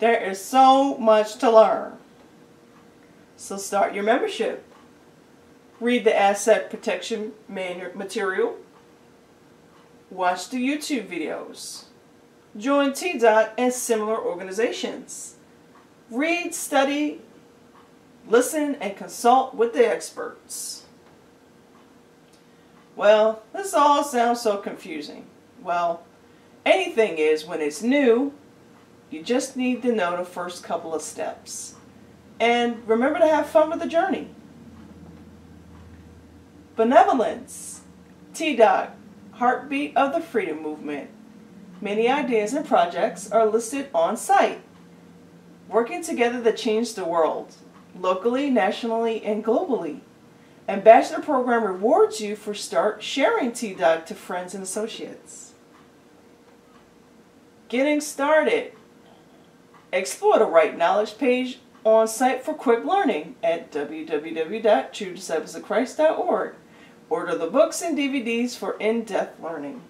There is so much to learn. So start your membership. Read the asset protection material. Watch the YouTube videos. Join TDOC and similar organizations. Read, study, listen, and consult with the experts. Well, this all sounds so confusing. Well, anything is when it's new, you just need to know the first couple of steps. And remember to have fun with the journey. Benevolence, TDOC, heartbeat of the freedom movement. Many ideas and projects are listed on site. Working together to change the world, locally, nationally, and globally. Ambassador Program rewards you for start sharing TDOC to friends and associates. Getting started. Explore the right knowledge page on site for quick learning at www.truedisciplesofchrist.org. Order the books and DVDs for in-depth learning.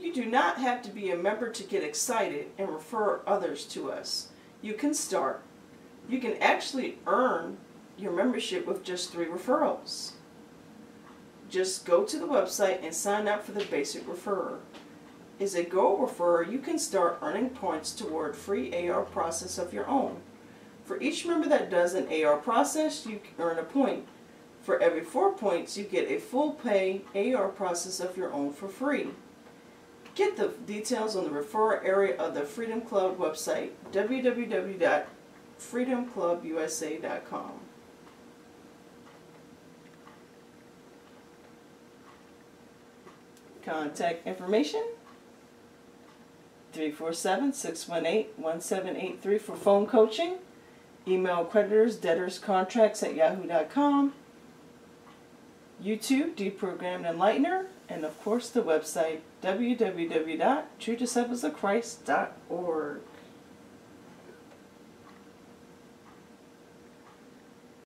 You do not have to be a member to get excited and refer others to us. You can start. You can actually earn your membership with just three referrals. Just go to the website and sign up for the basic referrer. As a gold referrer, you can start earning points toward free AR process of your own. For each member that does an AR process, you earn a point. For every four points, you get a full pay AR process of your own for free. Get the details on the referral area of the Freedom Club website, www.freedomclubusa.com. Contact information 347-618-1783 for phone coaching. Email creditors, debtors, contracts at yahoo.com. YouTube, Deprogrammed Enlightener, and of course the website www.truedisciplesofchrist.org.